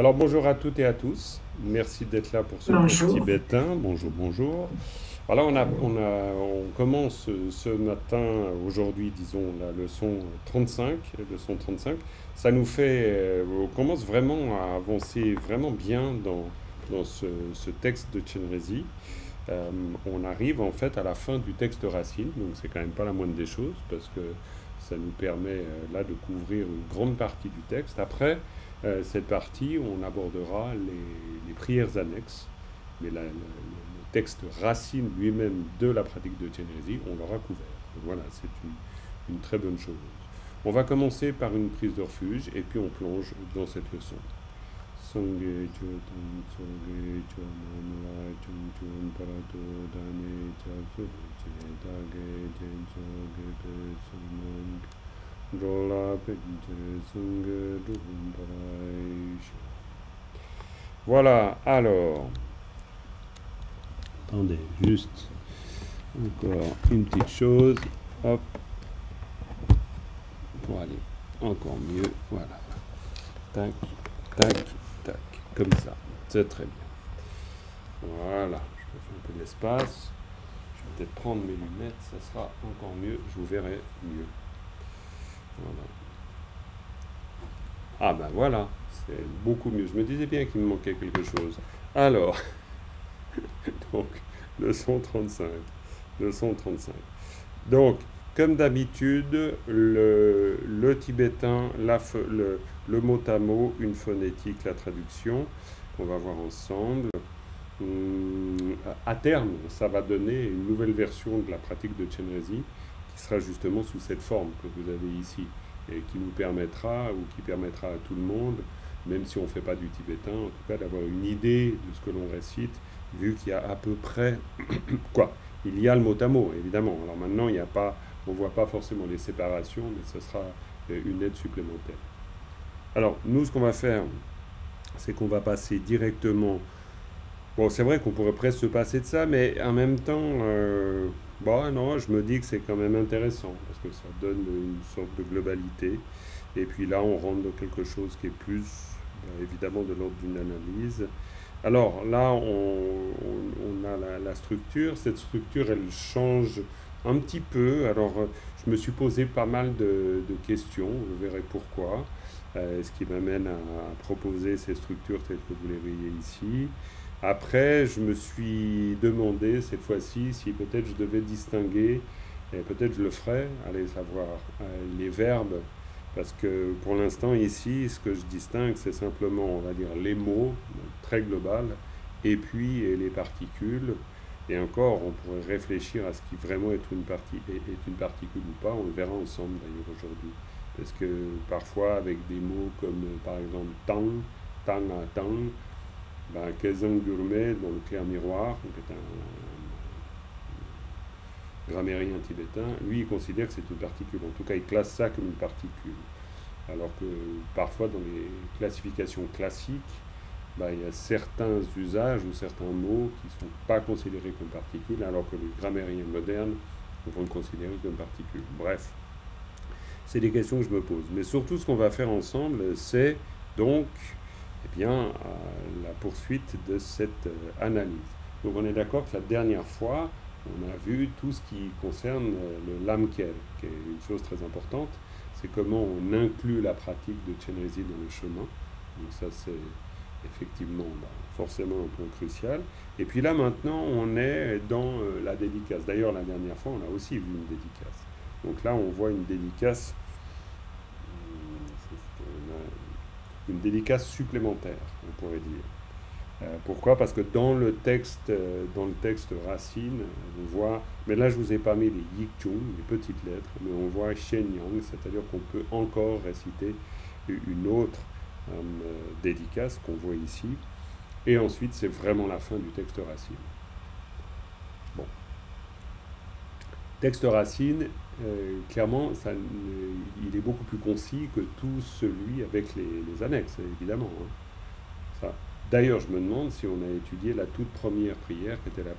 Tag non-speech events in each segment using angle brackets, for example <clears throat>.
Alors bonjour à toutes et à tous. Merci d'être là pour ce cours tibétain. Bonjour, bonjour. Voilà, on, a, on, a, on commence ce matin, aujourd'hui, disons, la leçon 35, leçon 35. Ça nous fait, euh, on commence vraiment à avancer vraiment bien dans, dans ce, ce texte de Chenrezi. Euh, on arrive en fait à la fin du texte Racine, donc c'est quand même pas la moindre des choses parce que ça nous permet euh, là de couvrir une grande partie du texte. Après euh, cette partie, on abordera les, prières annexes, mais le, texte racine lui-même de la pratique de Thénésie, on l'aura couvert. voilà, c'est une, très bonne chose. On va commencer par une prise de refuge et puis on plonge dans cette leçon. Parato dane chaksu che dage jen tsoge pe Voilà, alors. Attendez, juste encore une petite chose. Hop. Pour aller encore mieux. Voilà. Tac, tac comme ça. C'est très bien. Voilà, je vais faire un peu d'espace. Je vais peut-être prendre mes lunettes, ça sera encore mieux, je vous verrai mieux. Ah ben voilà, c'est beaucoup mieux. Je me disais bien qu'il me manquait quelque chose. Alors, <laughs> donc, leçon 35. Leçon 35. Donc, comme d'habitude, le, tibétain, le, mot à mot, une phonétique, la traduction, qu'on va voir ensemble. Hum, à terme, ça va donner une nouvelle version de la pratique de Chenrezi, sera justement sous cette forme que vous avez ici, et qui nous permettra, ou qui permettra à tout le monde, même si on ne fait pas du tibétain, en tout cas d'avoir une idée de ce que l'on récite, vu qu'il y a à peu près... <coughs> quoi Il y a le mot à mot, évidemment. Alors maintenant, il n'y a pas on ne voit pas forcément les séparations, mais ce sera euh, une aide supplémentaire. Alors, nous, ce qu'on va faire, c'est qu'on va passer directement. Bon, c'est vrai qu'on pourrait presque se passer de ça, mais en même temps, euh, bon, non, je me dis que c'est quand même intéressant, parce que ça donne une sorte de globalité. Et puis là, on rentre dans quelque chose qui est plus, bah, évidemment, de l'ordre d'une analyse. Alors là, on, a la, structure. Cette structure, elle change un petit peu. Alors, je me suis posé pas mal de, questions, vous verrez pourquoi, euh, ce qui m'amène à, proposer ces structures telles que vous les voyez ici. Après, je me suis demandé cette fois-ci si peut-être je devais distinguer, et peut-être je le ferai, allez savoir, euh, les verbes, parce que pour l'instant ici, ce que je distingue, c'est simplement, on va dire, les mots, très global, et puis les particules. Et encore, on pourrait réfléchir à ce qui vraiment est une, est, une particule ou pas. On le verra ensemble d'ailleurs aujourd'hui. Parce que parfois, avec des mots comme par exemple tang, tang à tang, ben, Kezang Gurme, dans le clair miroir, qui est un, grammairien tibétain, lui, il considère que c'est une particule. En tout cas, il classe ça comme une particule. Alors que parfois, dans les classifications classiques, bah, il y a certains usages ou certains mots qui ne sont pas considérés comme particules, alors que les grammairiens modernes vont le considérer comme particule. Bref, c'est des questions que je me pose. Mais surtout, ce qu'on va faire ensemble, c'est donc eh bien, euh, la poursuite de cette euh, analyse. Donc on est d'accord que la dernière fois, on a vu tout ce qui concerne euh, le lamkel, qui est une chose très importante. C'est comment on inclut la pratique de Chenrezi dans le chemin. Donc ça, c'est effectivement bah, forcément un point crucial. Et puis là maintenant, on est dans la dédicace. D'ailleurs, la dernière fois, on a aussi vu une dédicace. Donc là, on voit une dédicace, euh, dédicace supplémentaire, on pourrait dire. Euh, pourquoi? Parce que dans le texte, dans le texte racine, on voit, mais là je vous ai pas mis les yikchung, les petites lettres, mais on voit shenyang, c'est-à-dire qu'on peut encore réciter une autre euh, dédicace qu'on voit ici. Et ensuite, c'est vraiment la fin du texte racine. Bon. Texte racine, euh, clairement, il est beaucoup plus concis que tout celui avec les, annexes, évidemment. Hein. D'ailleurs, je me demande si on a étudié la toute première prière, qui était la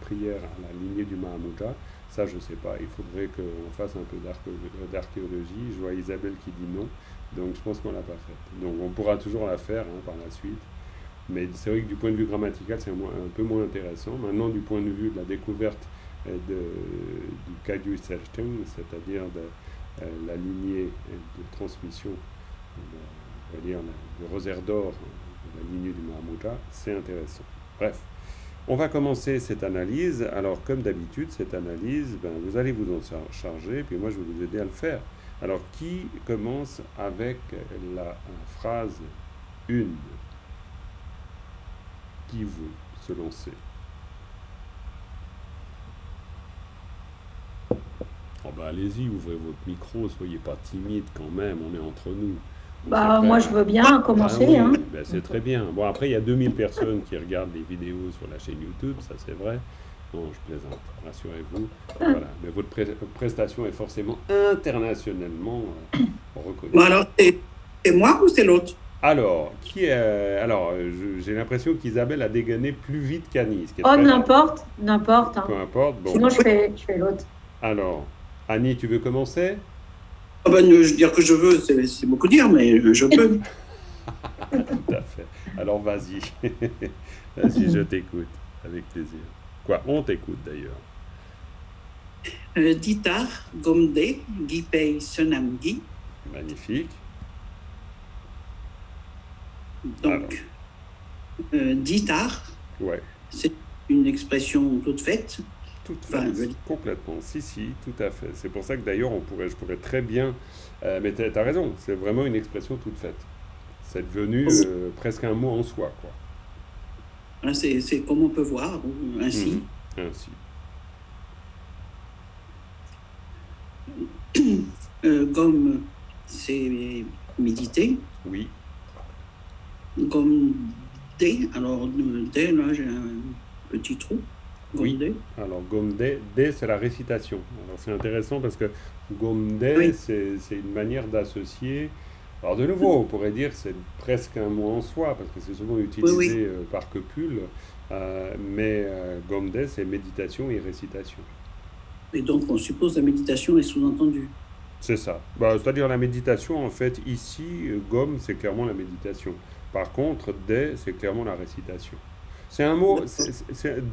prière à la lignée du Mahamudra, Ça, je ne sais pas. Il faudrait qu'on fasse un peu d'archéologie. Je vois Isabelle qui dit non. Donc, je pense qu'on ne l'a pas faite. Donc, on pourra toujours la faire hein, par la suite. Mais c'est vrai que du point de vue grammatical, c'est un, peu moins intéressant. Maintenant, du point de vue de la découverte de, du Kagyu c'est-à-dire de euh, la lignée de transmission, on va dire le rosaire d'or, de la lignée du Mahamudra, c'est intéressant. Bref, on va commencer cette analyse. Alors, comme d'habitude, cette analyse, ben, vous allez vous en charger, puis moi, je vais vous aider à le faire. Alors, qui commence avec la phrase 1 Qui veut se lancer? Oh bah allez-y, ouvrez votre micro, soyez pas timide quand même, on est entre nous. Bah, moi, je veux bien commencer. Ah hein. Ben, c'est très bien. Bon, après, il y a 2000 personnes qui regardent les vidéos sur la chaîne YouTube, ça c'est vrai. Non, je plaisante, rassurez-vous. Ah. Voilà. Mais votre prestation est forcément internationalement euh, reconnue. Bon, alors, c'est moi ou c'est l'autre? Alors, qui est, alors j'ai l'impression qu'Isabelle a dégainé plus vite qu'Annie. Oh, n'importe, n'importe. Hein. Peu importe. Bon. Sinon, je fais, je fais l'autre. Alors, Annie, tu veux commencer? Ah ben, je dire que je veux, c'est beaucoup dire, mais je <laughs> peux. Tout à fait. Alors vas-y. <laughs> vas-y, je t'écoute. Avec plaisir. Quoi, on t'écoute d'ailleurs. Euh, Ditar Gomde Gipei Sonamgi. Magnifique. Donc, euh, Ditar, ouais. c'est une expression toute faite complètement. Si, si, tout à fait. C'est pour ça que d'ailleurs, on pourrait, je pourrais très bien. Euh, mais tu as, raison, c'est vraiment une expression toute faite. C'est devenu euh, presque un mot en soi, quoi. C'est comme on peut voir, ainsi. Mmh, ainsi. Euh, gomme, c'est méditer. Oui. Gomme D, alors D, là j'ai un petit trou. Oui. Alors, Gomde, D, c'est la récitation. Alors, c'est intéressant parce que Gomde, c'est une manière d'associer. Alors, de nouveau, on pourrait dire que c'est presque un mot en soi parce que c'est souvent utilisé euh, par copule. Euh, mais euh, Gomde, c'est méditation et récitation. Et donc, on suppose la méditation est sous-entendue. C'est ça. Bah, C'est-à-dire la méditation, en fait, ici, Gom, c'est clairement la méditation. Par contre, D, c'est clairement la récitation. C'est un mot,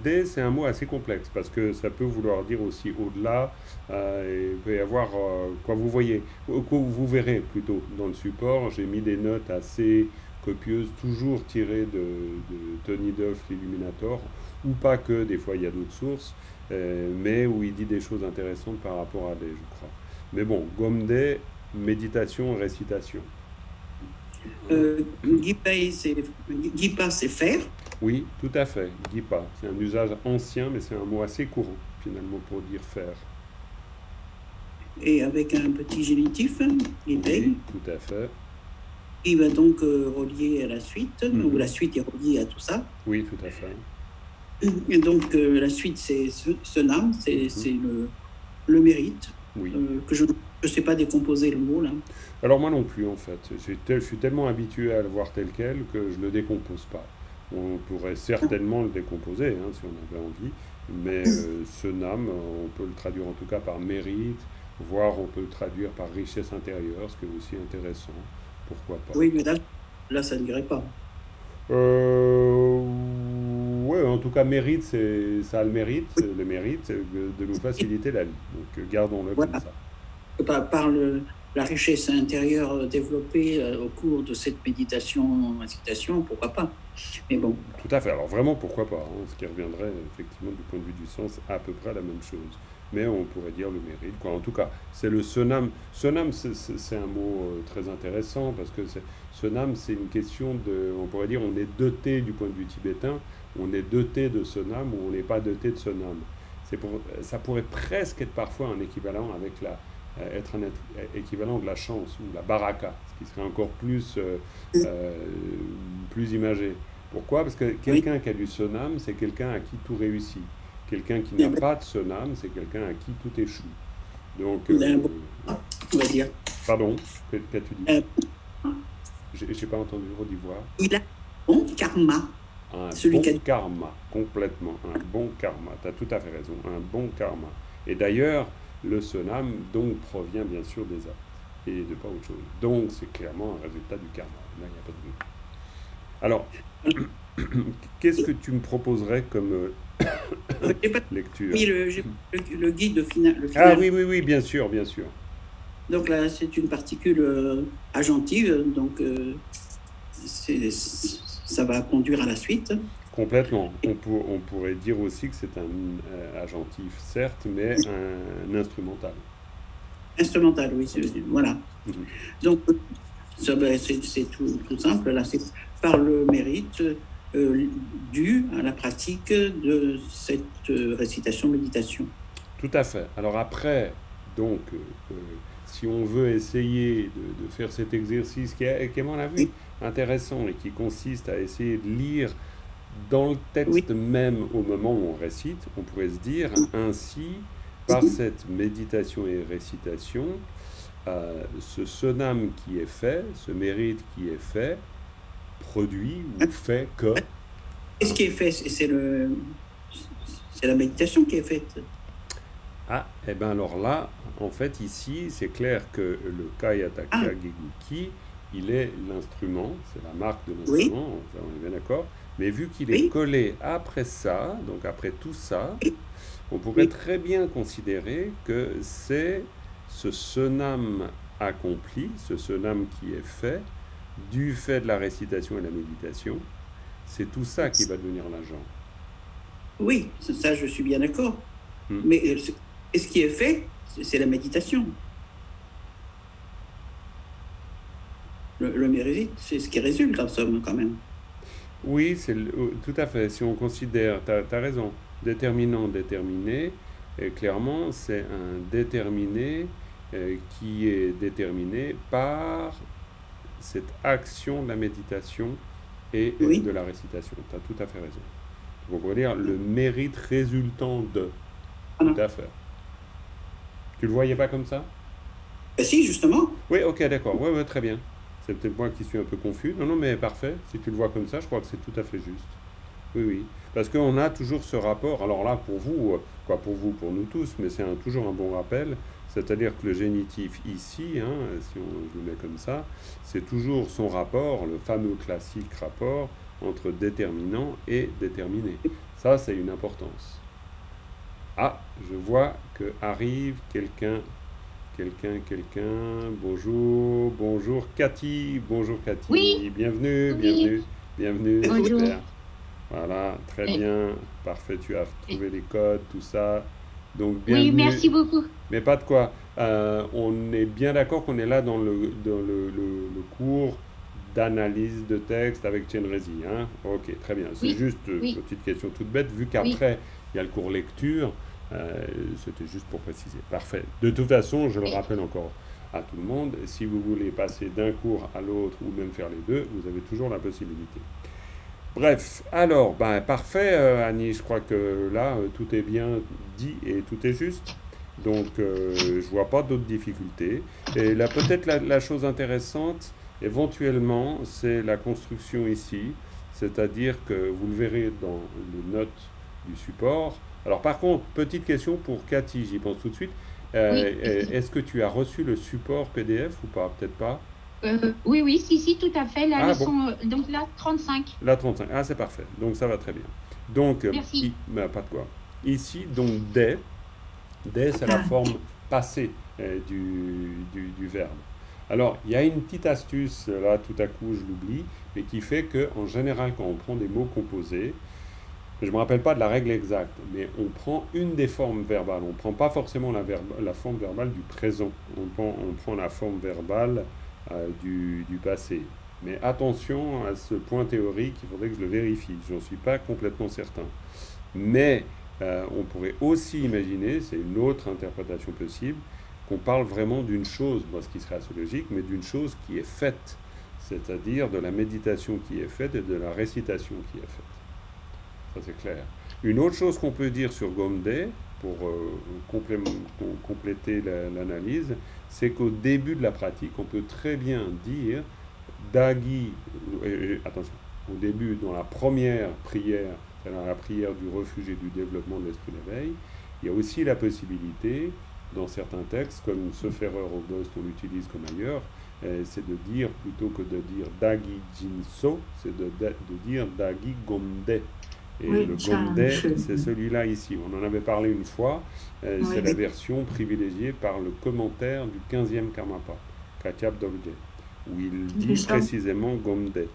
D, c'est un mot assez complexe parce que ça peut vouloir dire aussi au-delà. Euh, il peut y avoir, euh, quoi vous voyez, quoi vous verrez plutôt dans le support. J'ai mis des notes assez copieuses, toujours tirées de, de Tony Duff, l'Illuminator, ou pas que, des fois il y a d'autres sources, euh, mais où il dit des choses intéressantes par rapport à D, je crois. Mais bon, Gomde, méditation, récitation. Euh, Gipa, c'est faire. Oui, tout à fait. Gipa. C'est un usage ancien, mais c'est un mot assez courant, finalement, pour dire faire. Et avec un petit génitif, Oui, tout à fait. Il va donc euh, relier à la suite, ou mhm. la suite est reliée à tout ça. Oui, tout à fait. Et donc, euh, la suite, c'est ce, ce nam, c'est le, le, mérite, oui. Euh, que je ne sais pas décomposer le mot, là. Alors moi non plus, en fait. Je suis tellement habitué à le voir tel quel que je ne le décompose pas. On pourrait certainement le décomposer hein, si on avait envie, mais euh, ce nam, on peut le traduire en tout cas par mérite, voire on peut le traduire par richesse intérieure, ce qui est aussi intéressant. Pourquoi pas? Oui, mais là, là ça ne dirait pas. Euh, oui, en tout cas, mérite, c'est, ça a le mérite, le mérite de nous faciliter la vie. Donc gardons-le comme ça. Par, par le, la richesse intérieure développée euh, au cours de cette méditation, méditation, pourquoi pas? Mais bon. Tout à fait. Alors vraiment, pourquoi pas hein, Ce qui reviendrait effectivement du point de vue du sens à peu près la même chose. Mais on pourrait dire le mérite. En tout cas, c'est le sonam. Sonam, c'est un mot euh, très intéressant parce que sonam, c'est une question de. On pourrait dire on est doté du point de vue tibétain, on est doté de sonam ou on n'est pas doté de sonam. Ça pourrait presque être parfois un équivalent avec la, être un équivalent de la chance ou la baraka, ce qui serait encore plus, euh, euh, plus imagé. Pourquoi? Parce que quelqu'un qui a du sonam, c'est quelqu'un à qui tout réussit. Quelqu'un qui n'a pas de sonam, c'est quelqu'un à qui tout échoue. Donc, on va dire. Pardon, qu'as-tu dit? Je n'ai pas entendu redivoir. Il a un bon karma. Un Celui bon karma, complètement. Un bon karma. Tu as tout à fait raison. Un bon karma. Et d'ailleurs, le sonam donc provient bien sûr des actes et de pas autre chose. Donc c'est clairement un résultat du karma. Là, il n'y a pas de doute. Alors, <coughs> qu'est-ce que tu me proposerais comme euh, <coughs> <coughs> lecture Oui, le, j'ai- le- le guide final. le Ah final. oui, oui, oui, bien sûr, bien sûr. Donc là, c'est une particule euh, agentive, donc euh, ça va conduire à la suite. Complètement. On, pour- on pourrait dire aussi que c'est un euh, agentif, certes, mais un instrumental. Instrumental, oui, voilà. Mhm. Donc, ben, c'est tout, tout simple. Là, c'est par le mérite euh, dû à la pratique de cette euh, récitation-méditation. Tout à fait. Alors après, donc, euh, si on veut essayer de, de faire cet exercice qui est, qui est, à mon avis, intéressant et qui consiste à essayer de lire dans le texte même au moment où on récite, on pourrait se dire ainsi, <clears throat> par cette méditation et récitation, euh, ce sonam qui est fait, ce mérite qui est fait, produit ou fait que... Et ce qui est fait, c'est c'est le, c'est la méditation qui est faite. Ah, et bien alors là, en fait, ici, c'est clair que le Kayataka Ah. Geguki, il est l'instrument, c'est la marque de l'instrument, on est bien d'accord. Mais vu qu'il est collé après ça, donc après tout ça, on pourrait très bien considérer que c'est ce sonam accompli, ce sonam qui est fait, du fait de la récitation et de la méditation, c'est tout ça qui va devenir l'agent. Oui, ça, ça, je suis bien d'accord. Hmm. Mais euh, ce et ce qui est fait, c'est- c'est la méditation. Le, le mérite, c'est ce qui résulte en somme, quand même. Oui, c'est euh, tout à fait. Si on considère, tu as, raison, déterminant, déterminé, et clairement, c'est un déterminé euh, qui est déterminé par cette action de la méditation et euh, Oui. de la récitation. Tu as tout à fait raison. Donc, on pourrait dire le mérite résultant de. Voilà. Tout à fait. Tu le voyais pas comme ça? Ben si, justement. Oui, ok, d'accord. Oui, ouais, très bien. C'est peut-être moi qui suis un peu confus. Non, non, mais parfait. Si tu le vois comme ça, je crois que c'est tout à fait juste. Oui, oui. Parce qu'on a toujours ce rapport. Alors là, pour vous, euh, quoi, pour vous, pour nous tous, mais c'est toujours un bon rappel. C'est-à-dire que le génitif ici, hein, si on, le mets comme ça, c'est toujours son rapport, le fameux classique rapport entre déterminant et déterminé. Ça, c'est une importance. Ah, je vois que arrive quelqu'un Quelqu'un, quelqu'un, bonjour, bonjour Cathy, bonjour Cathy, Oui. bienvenue, bienvenue, bienvenue, Bonjour. super. Voilà, très Oui. bien, parfait, tu as retrouvé les codes, tout ça. Donc bienvenue. Oui, merci beaucoup. Mais pas de quoi. Euh, on est bien d'accord qu'on est là dans le, dans le, le- le cours d'analyse de texte avec Chenrezi. Hein ok, très bien. C'est Oui, juste une oui. petite question toute bête, vu qu'après, il y a le cours lecture. Euh, C'était juste pour préciser. Parfait. De toute façon, je le rappelle encore à tout le monde, si vous voulez passer d'un cours à l'autre ou même faire les deux, vous avez toujours la possibilité. Bref, alors, ben, parfait, euh, Annie, je crois que là, euh, tout est bien dit et tout est juste. Donc, je vois pas d'autres difficultés. Et là, peut-être la, la chose intéressante, éventuellement, c'est la construction ici. C'est-à-dire que vous le verrez dans les notes du support. Alors, par contre, petite question pour Cathy, j'y pense tout de suite. Euh, Oui. euh, Est-ce que tu as reçu le support PDF ou pas? Peut-être pas. Euh, oui, oui, si, si, tout à fait. La Ah, leçon, euh, donc là, 35. La 35. Ah, c'est parfait. Donc, ça va très bien. Donc, Merci. i- bah, pas de quoi. Ici, donc, des. Des, c'est la Ah. forme passée euh, du, du, du verbe. Alors, il y a une petite astuce, là, tout à coup, je l'oublie, mais qui fait que, en général, quand on prend des mots composés, je ne me rappelle pas de la règle exacte, mais on prend une des formes verbales. On ne prend pas forcément la, forme verbale du présent. On prend, la forme verbale euh, du, passé. Mais attention à ce point théorique, il faudrait que je le vérifie. Je n'en suis pas complètement certain. Mais euh, on pourrait aussi imaginer, c'est une autre interprétation possible, qu'on parle vraiment d'une chose, ce qui serait assez logique, mais d'une chose qui est faite, c'est-à-dire de la méditation qui est faite et de la récitation qui est faite. C'est clair. Une autre chose qu'on peut dire sur Gomde, pour euh, complé- com- compléter la- l'analyse, c'est qu'au début de la pratique, on peut très bien dire Dagi, euh, attention, au début, dans la première prière, dans la prière du refuge et du développement de l'esprit d'éveil, Il y a aussi la possibilité, dans certains textes, comme ce ferreur au Bost, on l'utilise comme ailleurs, euh, c'est de dire, plutôt que de dire dagi jinso, c'est de, dire dagi gonde. Et Oui, le je- c'est celui-là ici. On en avait parlé une fois. euh, Oui. C'est la version privilégiée par le commentaire du 15e Karmapa, Katyab Dolge, où il dit précisément gonde.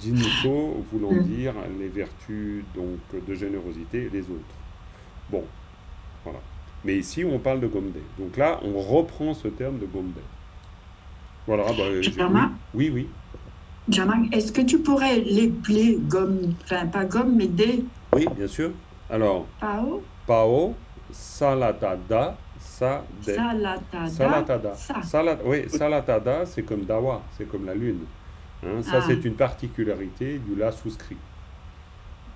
Jinso voulant Mm. dire les vertus donc de générosité et les autres. Bon, voilà. Mais ici, on parle de Gomde. Donc là, on reprend ce terme de Gomde. Voilà. Bah, Germain oui, oui, Germain, est-ce que tu pourrais l'épeler gomme, enfin pas gomme, mais des oui, bien sûr. Alors, pao, Pao, Salatada, Sa, De. salatada, Salatada. ça. Sala- oui, Salatada, c'est comme Dawa, c'est comme la lune. Hein, ça, Ah. c'est une particularité du La souscrit.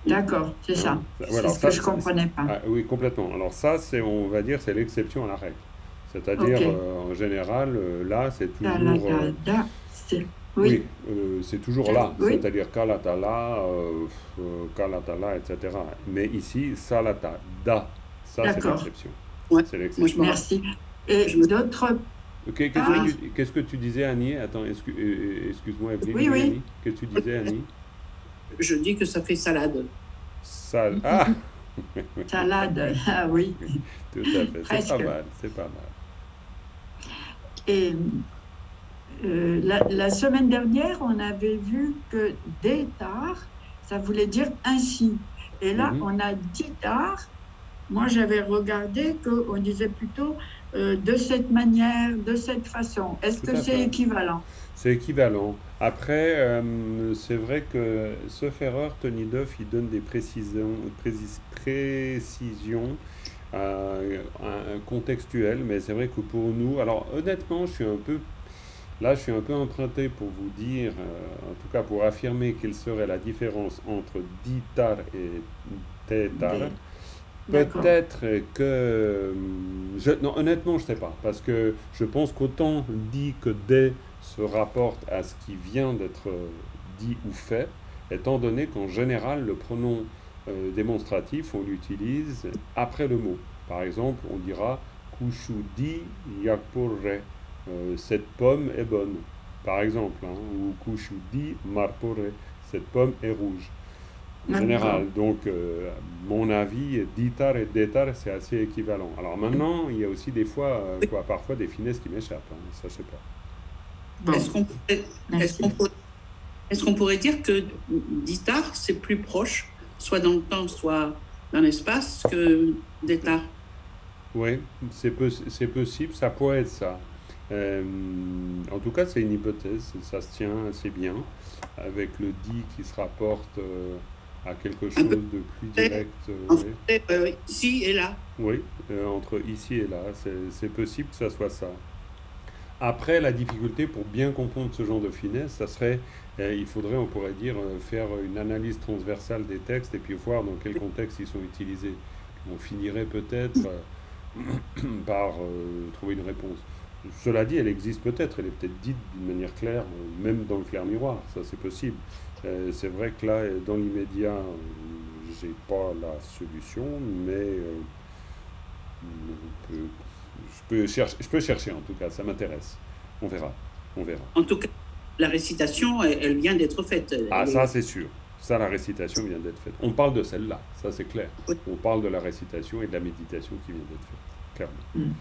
D'accord, c'est ça. Hein, C'est voilà, ce ça, que je c'est- comprenais pas. Ah, oui, complètement. Alors ça, c'est, on va dire, c'est l'exception à la règle. C'est-à-dire, euh, en général, euh, là, c'est toujours... euh, Salatada, c'est... oui, Oui, euh, c'est toujours là. Oui. C'est-à-dire Kalatala, euh, euh, Kalatala, etc. Mais ici, Salata, Da. Ça, c'est l'exception. Ouais. Merci. Et Je me- d'autres... Ok, Qu'est-ce, Ah. que tu, qu'est-ce que tu disais, Annie? Attends, excu- excuse-moi, Evelyne. Oui, oui. Annie Qu'est-ce que tu disais, Annie? Je dis que ça fait salade. Sal... <laughs> Ah Salade, <laughs> ah oui. Tout à fait. C'est pas mal, c'est pas mal. Et euh, la, la semaine dernière, on avait vu que détar, ça voulait dire ainsi. Et là, Mhm. on a ditar. Moi, j'avais regardé qu'on disait plutôt euh, de cette manière, de cette façon. Est-ce que c'est équivalent? C'est équivalent. Après, euh, c'est vrai que ce ferreur, Tony Duff, il donne des précisions, précis- précisions euh, un- contextuelles, mais c'est vrai que pour nous, alors honnêtement, je suis un peu, là, je suis un peu emprunté pour vous dire, euh, en tout cas pour affirmer quelle serait la différence entre ditar et D'accord. Peut-être que. Je, non, honnêtement, je ne sais pas. Parce que je pense qu'autant dit que des se rapporte à ce qui vient d'être euh, dit ou fait, étant donné qu'en général, le pronom euh, démonstratif, on l'utilise après le mot. Par exemple, on dira Kushudi yakporre. Euh, cette pomme est bonne. Par exemple, hein, ou Kushudi marporre. Cette pomme est rouge en général. Donc, euh, mon avis, ditar et détar, c'est assez équivalent. Alors maintenant, il y a aussi des fois, euh, quoi, parfois des finesses qui m'échappent. hein, ça, je sais pas. Bon, Est-ce qu'on pourrait, dire que ditar, c'est plus proche, soit dans le temps, soit dans l'espace, que d'état Oui, c'est possible, ça pourrait être ça. Euh, en tout cas, c'est une hypothèse, ça se tient assez bien, avec le dit qui se rapporte euh, à quelque chose de plus direct. euh, oui. euh, ici et là. Oui, entre ici et là, c'est possible que ça soit ça. Après, la difficulté pour bien comprendre ce genre de finesse, ça serait, il faudrait, on pourrait dire, faire une analyse transversale des textes et puis voir dans quel contexte ils sont utilisés. On finirait peut-être <clears throat> par trouver une réponse. Cela dit, elle existe peut-être, elle est peut-être dite d'une manière claire, euh, même dans le clair miroir, ça c'est possible. Euh, c'est vrai que là, dans l'immédiat, euh, j'ai pas la solution, mais euh, je, peux chercher, je peux chercher en tout cas, ça m'intéresse. On verra, on verra. En tout cas, la récitation, elle, elle vient d'être faite. Ah, Elle est- ça c'est sûr. Ça, la récitation vient d'être faite. On parle de celle-là, ça c'est clair. Oui. On parle de la récitation et de la méditation qui vient d'être faite, clairement. Mm.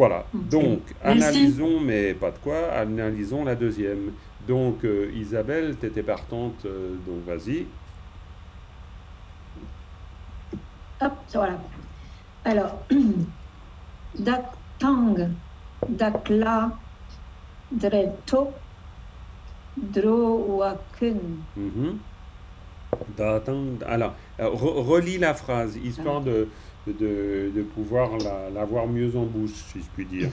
Voilà, donc Merci. analysons, mais pas de quoi, analysons la deuxième. Donc euh, Isabelle, tu étais partante, euh, donc vas-y. Hop, voilà. Alors, <clears throat> dak tang, dak la, dreto, dro wakun. Mhm. D'attendre- Alors, euh, re- relis la phrase, histoire de, de, de pouvoir la, la mieux en bouche, si je puis dire.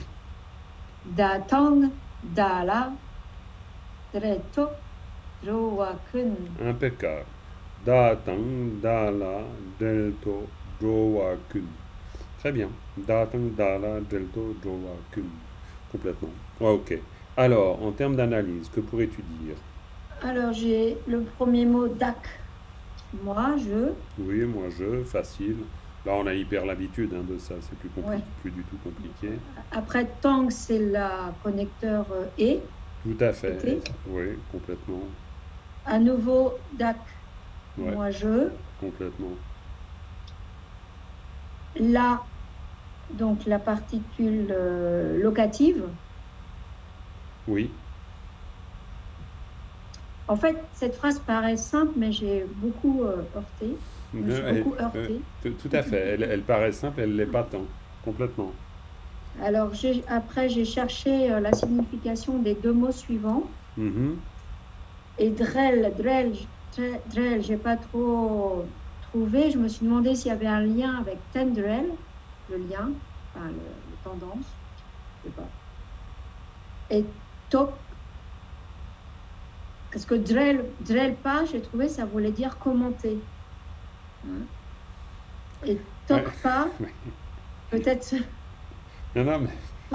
Da tang, da la, dreto, dro wakun. Impeccable. Datang, dala, delto, joa, kun. Très bien. Datang, dala, delto, joa, kun. Complètement. Ouais, ok. Alors, en termes d'analyse, que pourrais-tu dire? Alors, j'ai le premier mot dak. Moi, je. Oui, moi je, facile. Là, on a hyper l'habitude hein, de ça, c'est plus, Ouais. plus du tout compliqué. Après tang, c'est la connecteur euh, et. Tout à fait. Oui, complètement. À nouveau, Ouais, moi je. complètement. La, donc la particule euh, locative. Oui, En fait, cette phrase paraît simple, mais j'ai beaucoup euh, heurté. Je me suis Euh, beaucoup euh, heurté. tout, à fait. Elle, elle paraît simple, elle ne l'est pas tant. Complètement. Alors, après, j'ai cherché euh, la signification des deux mots suivants. Mhm. Et drel, drel, drel, j'ai pas trop trouvé. Je me suis demandé s'il y avait un lien avec tendrel, le lien, enfin, le, le tendance, je sais pas. Et tok, parce que drel, drel pas, j'ai trouvé ça voulait dire commenter. Et tok Ouais. peut-être. Non, non, mais,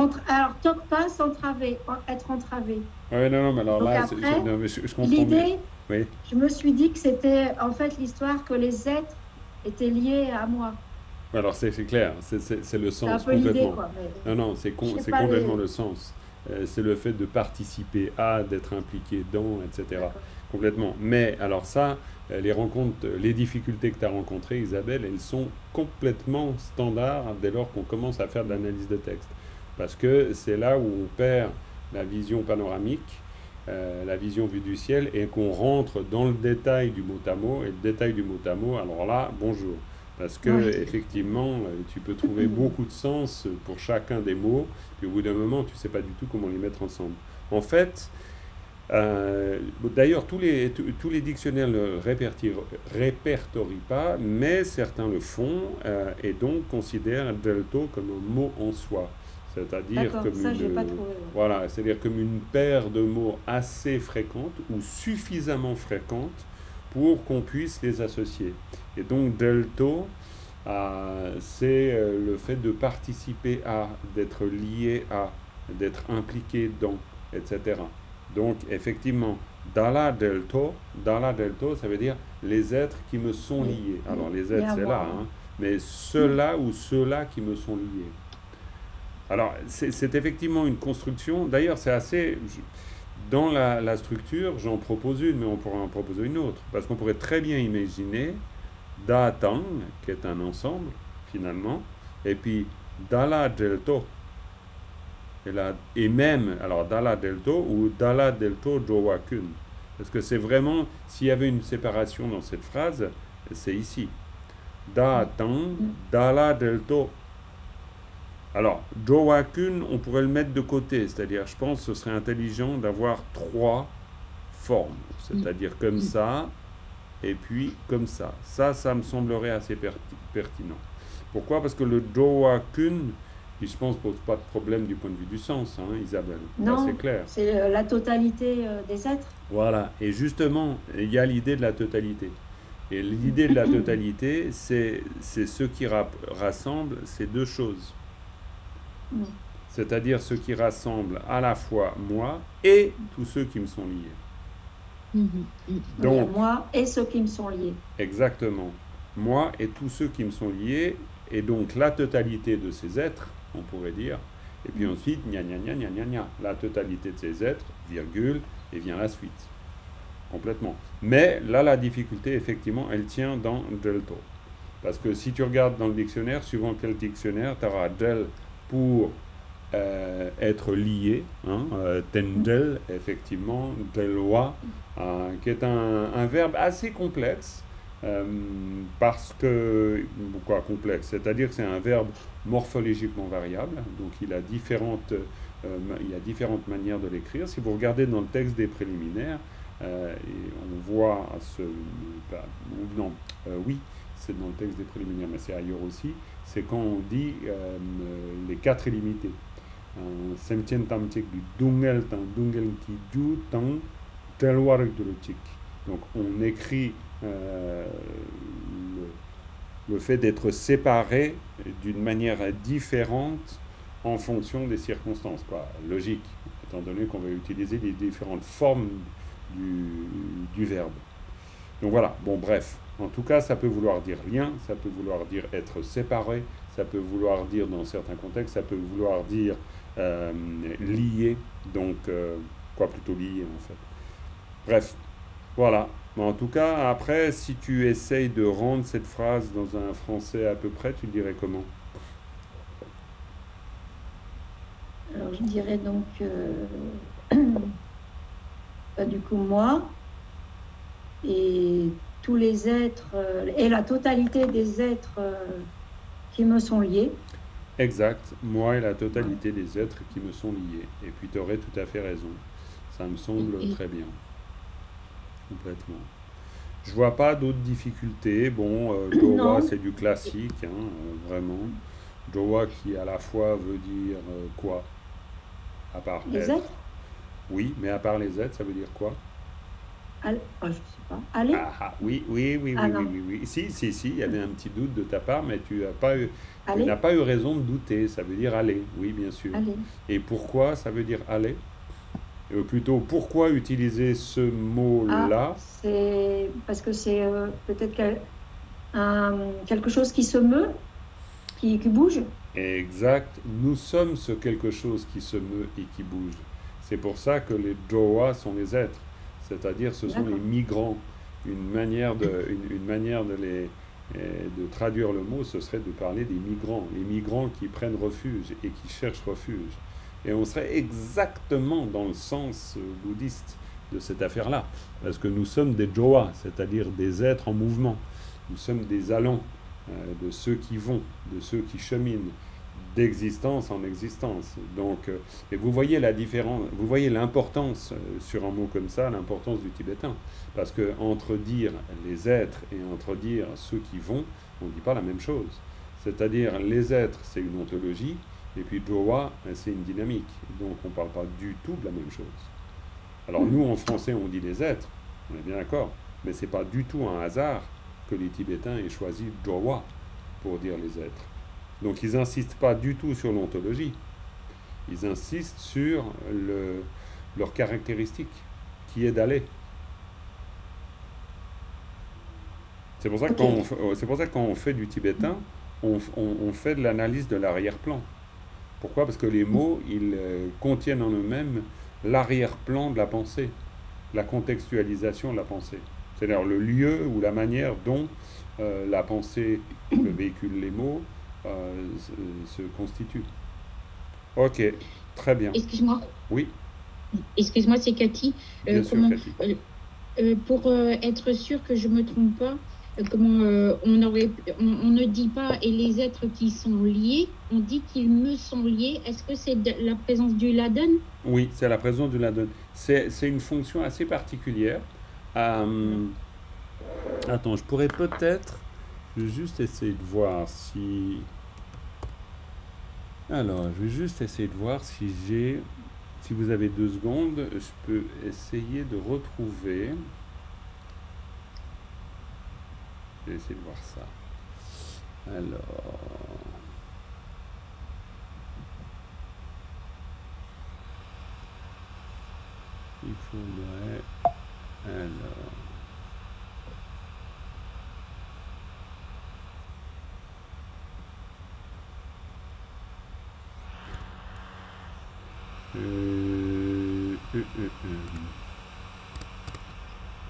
entre- Alors, tok pas, s'entraver, être entravé. ouais, non, non, mais alors Donc là, après, c'est- non, mais je, je comprends. L'idée, Oui. je me suis dit que c'était en fait l'histoire que les êtres étaient liés à moi. Alors, c'est clair, c'est- le C'est un sens peu complètement. quoi. mais- Non, non, c'est con- complètement les- le sens. Euh, c'est le fait de participer à, d'être impliqué dans, etc. Complètement. Mais alors ça, les rencontres, les difficultés que tu as rencontrées, Isabelle, elles sont complètement standards dès lors qu'on commence à faire de l'analyse de texte. Parce que c'est là où on perd la vision panoramique, euh, la vision vue du ciel, et qu'on rentre dans le détail du mot à mot. Et le détail du mot à mot, alors là, bonjour. Parce que effectivement, euh, tu peux trouver beaucoup de sens pour chacun des mots, puis au bout d'un moment, tu sais pas du tout comment les mettre ensemble. En fait, euh, d'ailleurs, tous les, tous, les dictionnaires ne le répertorient pas, mais certains le font euh, et donc considèrent delto comme un mot en soi. C'est-à-dire comme ça, une, pas trouvé. voilà, comme une paire de mots assez fréquentes ou suffisamment fréquentes pour qu'on puisse les associer. Et donc delto, euh, c'est le fait de participer à, d'être lié à, d'être impliqué dans, etc. Donc effectivement, dala delto, dala delto, ça veut dire les êtres qui me sont liés. Alors les êtres, c'est là, hein. mais ceux-là ou ceux-là qui me sont liés. Alors, c'est effectivement une construction. D'ailleurs, c'est assez. Dans la, la structure, j'en propose une, mais on pourrait en proposer une autre. Parce qu'on pourrait très bien imaginer Datang, qui est un ensemble, finalement, et puis Dala Delto. Et, et même, alors Dala Delto ou Dala Delto Jowakun. Parce que c'est vraiment, s'il y avait une séparation dans cette phrase, c'est ici. Datang, Dala Delto alors, Jowakun, on pourrait le mettre de côté, c'est-à-dire, je pense que ce serait intelligent d'avoir trois formes, c'est-à-dire comme ça, et puis comme ça. Ça, ça me semblerait assez perti- pertinent. Pourquoi? Parce que le Jowakun, qui je pense pose pas de problème du point de vue du sens, hein, Isabelle. Non. c'est clair. C'est euh, la totalité euh, des êtres. Voilà, et justement, il y a l'idée de la totalité. Et l'idée de la totalité, c'est ce qui rassemble ces deux choses. C'est-à-dire ce qui rassemble à la fois moi et tous ceux qui me sont liés. Mhm, mhm. Donc, Oui, moi et ceux qui me sont liés. exactement. Moi et tous ceux qui me sont liés, et donc la totalité de ces êtres, on pourrait dire. Et puis ensuite, gna gna gna gna gna gna, la totalité de ces êtres, virgule, et vient la suite. Complètement. Mais là, la difficulté, effectivement, elle tient dans delto. Parce que si tu regardes dans le dictionnaire, suivant quel dictionnaire, tu auras del pour euh, être lié, hein, euh, tendel, effectivement, delwa, euh, qui est un, un verbe assez complexe. Euh, parce que, quoi complexe C'est-à-dire que c'est un verbe morphologiquement variable, donc il a différentes, euh, il y a différentes manières de l'écrire. Si vous regardez dans le texte des préliminaires, euh, on voit bah, non, oui, c'est dans le texte des préliminaires, mais c'est ailleurs aussi, c'est quand on dit les quatre illimités. Donc on écrit euh, le, fait d'être séparé d'une manière différente en fonction des circonstances, quoi. Logique, étant donné qu'on va utiliser les différentes formes du, du verbe. Donc voilà, bon bref. En tout cas, ça peut vouloir dire lien, ça peut vouloir dire être séparé, ça peut vouloir dire dans certains contextes, ça peut vouloir dire euh, lié, donc euh, quoi plutôt lié en fait. Bref, voilà. Mais en tout cas, après, si tu essayes de rendre cette phrase dans un français à peu près, tu dirais comment? Alors je dirais donc, euh, <clears throat> bah, du coup, moi et tous les êtres, euh, et la totalité des êtres euh, qui me sont liés. Exact, moi et la totalité des êtres qui me sont liés. Et puis tu aurais tout à fait raison. Ça me semble Et- très bien. Complètement. Je vois pas d'autres difficultés. Bon, euh, <clears throat> Non. c'est du classique, hein, euh, vraiment. Jowa qui à la fois veut dire euh, quoi? À part Les êtres? Oui, mais à part les êtres, ça veut dire quoi? Allez, oh, je sais pas. Allez, Ah, ah, oui, oui, oui, oui, Ah, oui, oui, oui. Si, si, si, il y avait un petit doute de ta part, mais tu as pas eu, tu n'as pas eu raison de douter. Ça veut dire aller, oui, bien sûr. allez. Et pourquoi ça veut dire aller? Euh, Plutôt, pourquoi utiliser ce mot-là Ah, c'est parce que c'est euh, peut-être quelque chose qui se meut, qui, qui bouge. Exact. Nous sommes ce quelque chose qui se meut et qui bouge. C'est pour ça que les Joa sont les êtres. C'est-à-dire, ce sont les migrants. Une manière de, une, une manière de les eh, de traduire le mot, ce serait de parler des migrants, les migrants qui prennent refuge et qui cherchent refuge. Et on serait exactement dans le sens euh, bouddhiste de cette affaire-là, parce que nous sommes des Joa, c'est-à-dire des êtres en mouvement. Nous sommes des allants, euh, de ceux qui vont, de ceux qui cheminent, d'existence en existence. Donc, euh, et vous voyez la différence, vous voyez l'importance sur un mot comme ça, l'importance du tibétain, parce que entre dire les êtres et entre dire ceux qui vont, on ne dit pas la même chose. C'est-à-dire les êtres, c'est une ontologie, et puis Jowa, ben, c'est une dynamique. Donc on ne parle pas du tout de la même chose. Alors nous, en français, on dit les êtres, on est bien d'accord, mais c'est pas du tout un hasard que les Tibétains aient choisi Jowa pour dire les êtres. Donc ils n'insistent pas du tout sur l'ontologie, ils insistent sur le, leur caractéristique, qui est d'aller. C'est pour, ça que quand on fait- c'est pour ça que quand on fait du tibétain, on, on- on fait de l'analyse de l'arrière-plan. Pourquoi? Parce que les mots, ils euh, contiennent en eux-mêmes l'arrière-plan de la pensée, la contextualisation de la pensée. C'est-à-dire le lieu ou la manière dont euh, la pensée que véhiculent les mots euh, se, se constitue. Ok, très bien. Excuse-moi. Oui, Excuse-moi, c'est Cathy. bien Euh, sûr, comment- Cathy. Pour être sûr que je me trompe pas, comment euh, on ne dit pas et les êtres qui sont liés, on dit qu'ils me sont liés. Est-ce que c'est la présence du Laden? Oui, c'est la présence du. C'est c'est une fonction assez particulière. Euh, attends, je pourrais peut-être... Je vais juste essayer de voir si... Alors, je vais juste essayer de voir si j'ai... Si vous avez deux secondes, je peux essayer de retrouver... Je vais essayer de voir ça. Alors... Il faudrait... Alors... Euh, euh, euh, euh.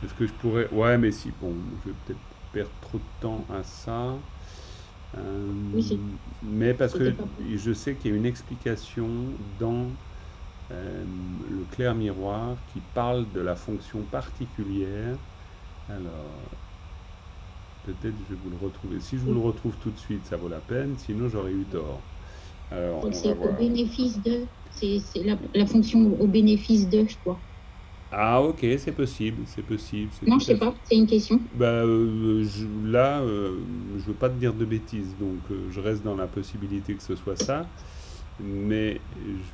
Est-ce que je pourrais... Ouais, mais si, bon, je vais peut-être perdre trop de temps à ça. Euh, Oui, mais parce que je sais qu'il y a une explication dans euh, le clair miroir qui parle de la fonction particulière. Alors, peut-être je vais vous le retrouver. Si je vous le retrouve tout de suite, ça vaut la peine. Sinon, j'aurais eu tort. Alors, on Donc c'est au voir. bénéfice de. C'est c'est la, la fonction au bénéfice de, je crois. Ah, ok, c'est possible, c'est possible. Non, je sais pas. C'est une question. Bah, euh, je- là, euh, je veux pas te dire de bêtises, donc euh, je reste dans la possibilité que ce soit ça. Mais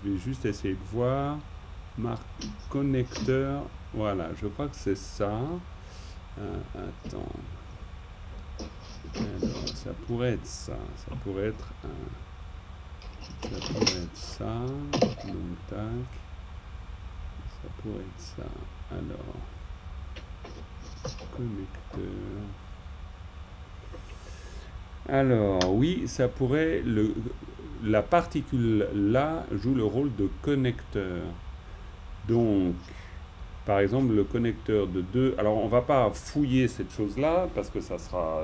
je vais juste essayer de voir. Marque connecteur. Voilà, je crois que c'est ça. Attends. Alors, ça pourrait être ça. Ça pourrait être un. Ça pourrait être ça. Donc, tac. Ça pourrait être ça. Alors. connecteur. Alors, oui, ça pourrait. Le, la particule là joue le rôle de connecteur. Donc, par exemple, le connecteur de deux. Alors, on va pas fouiller cette chose-là parce que ça sera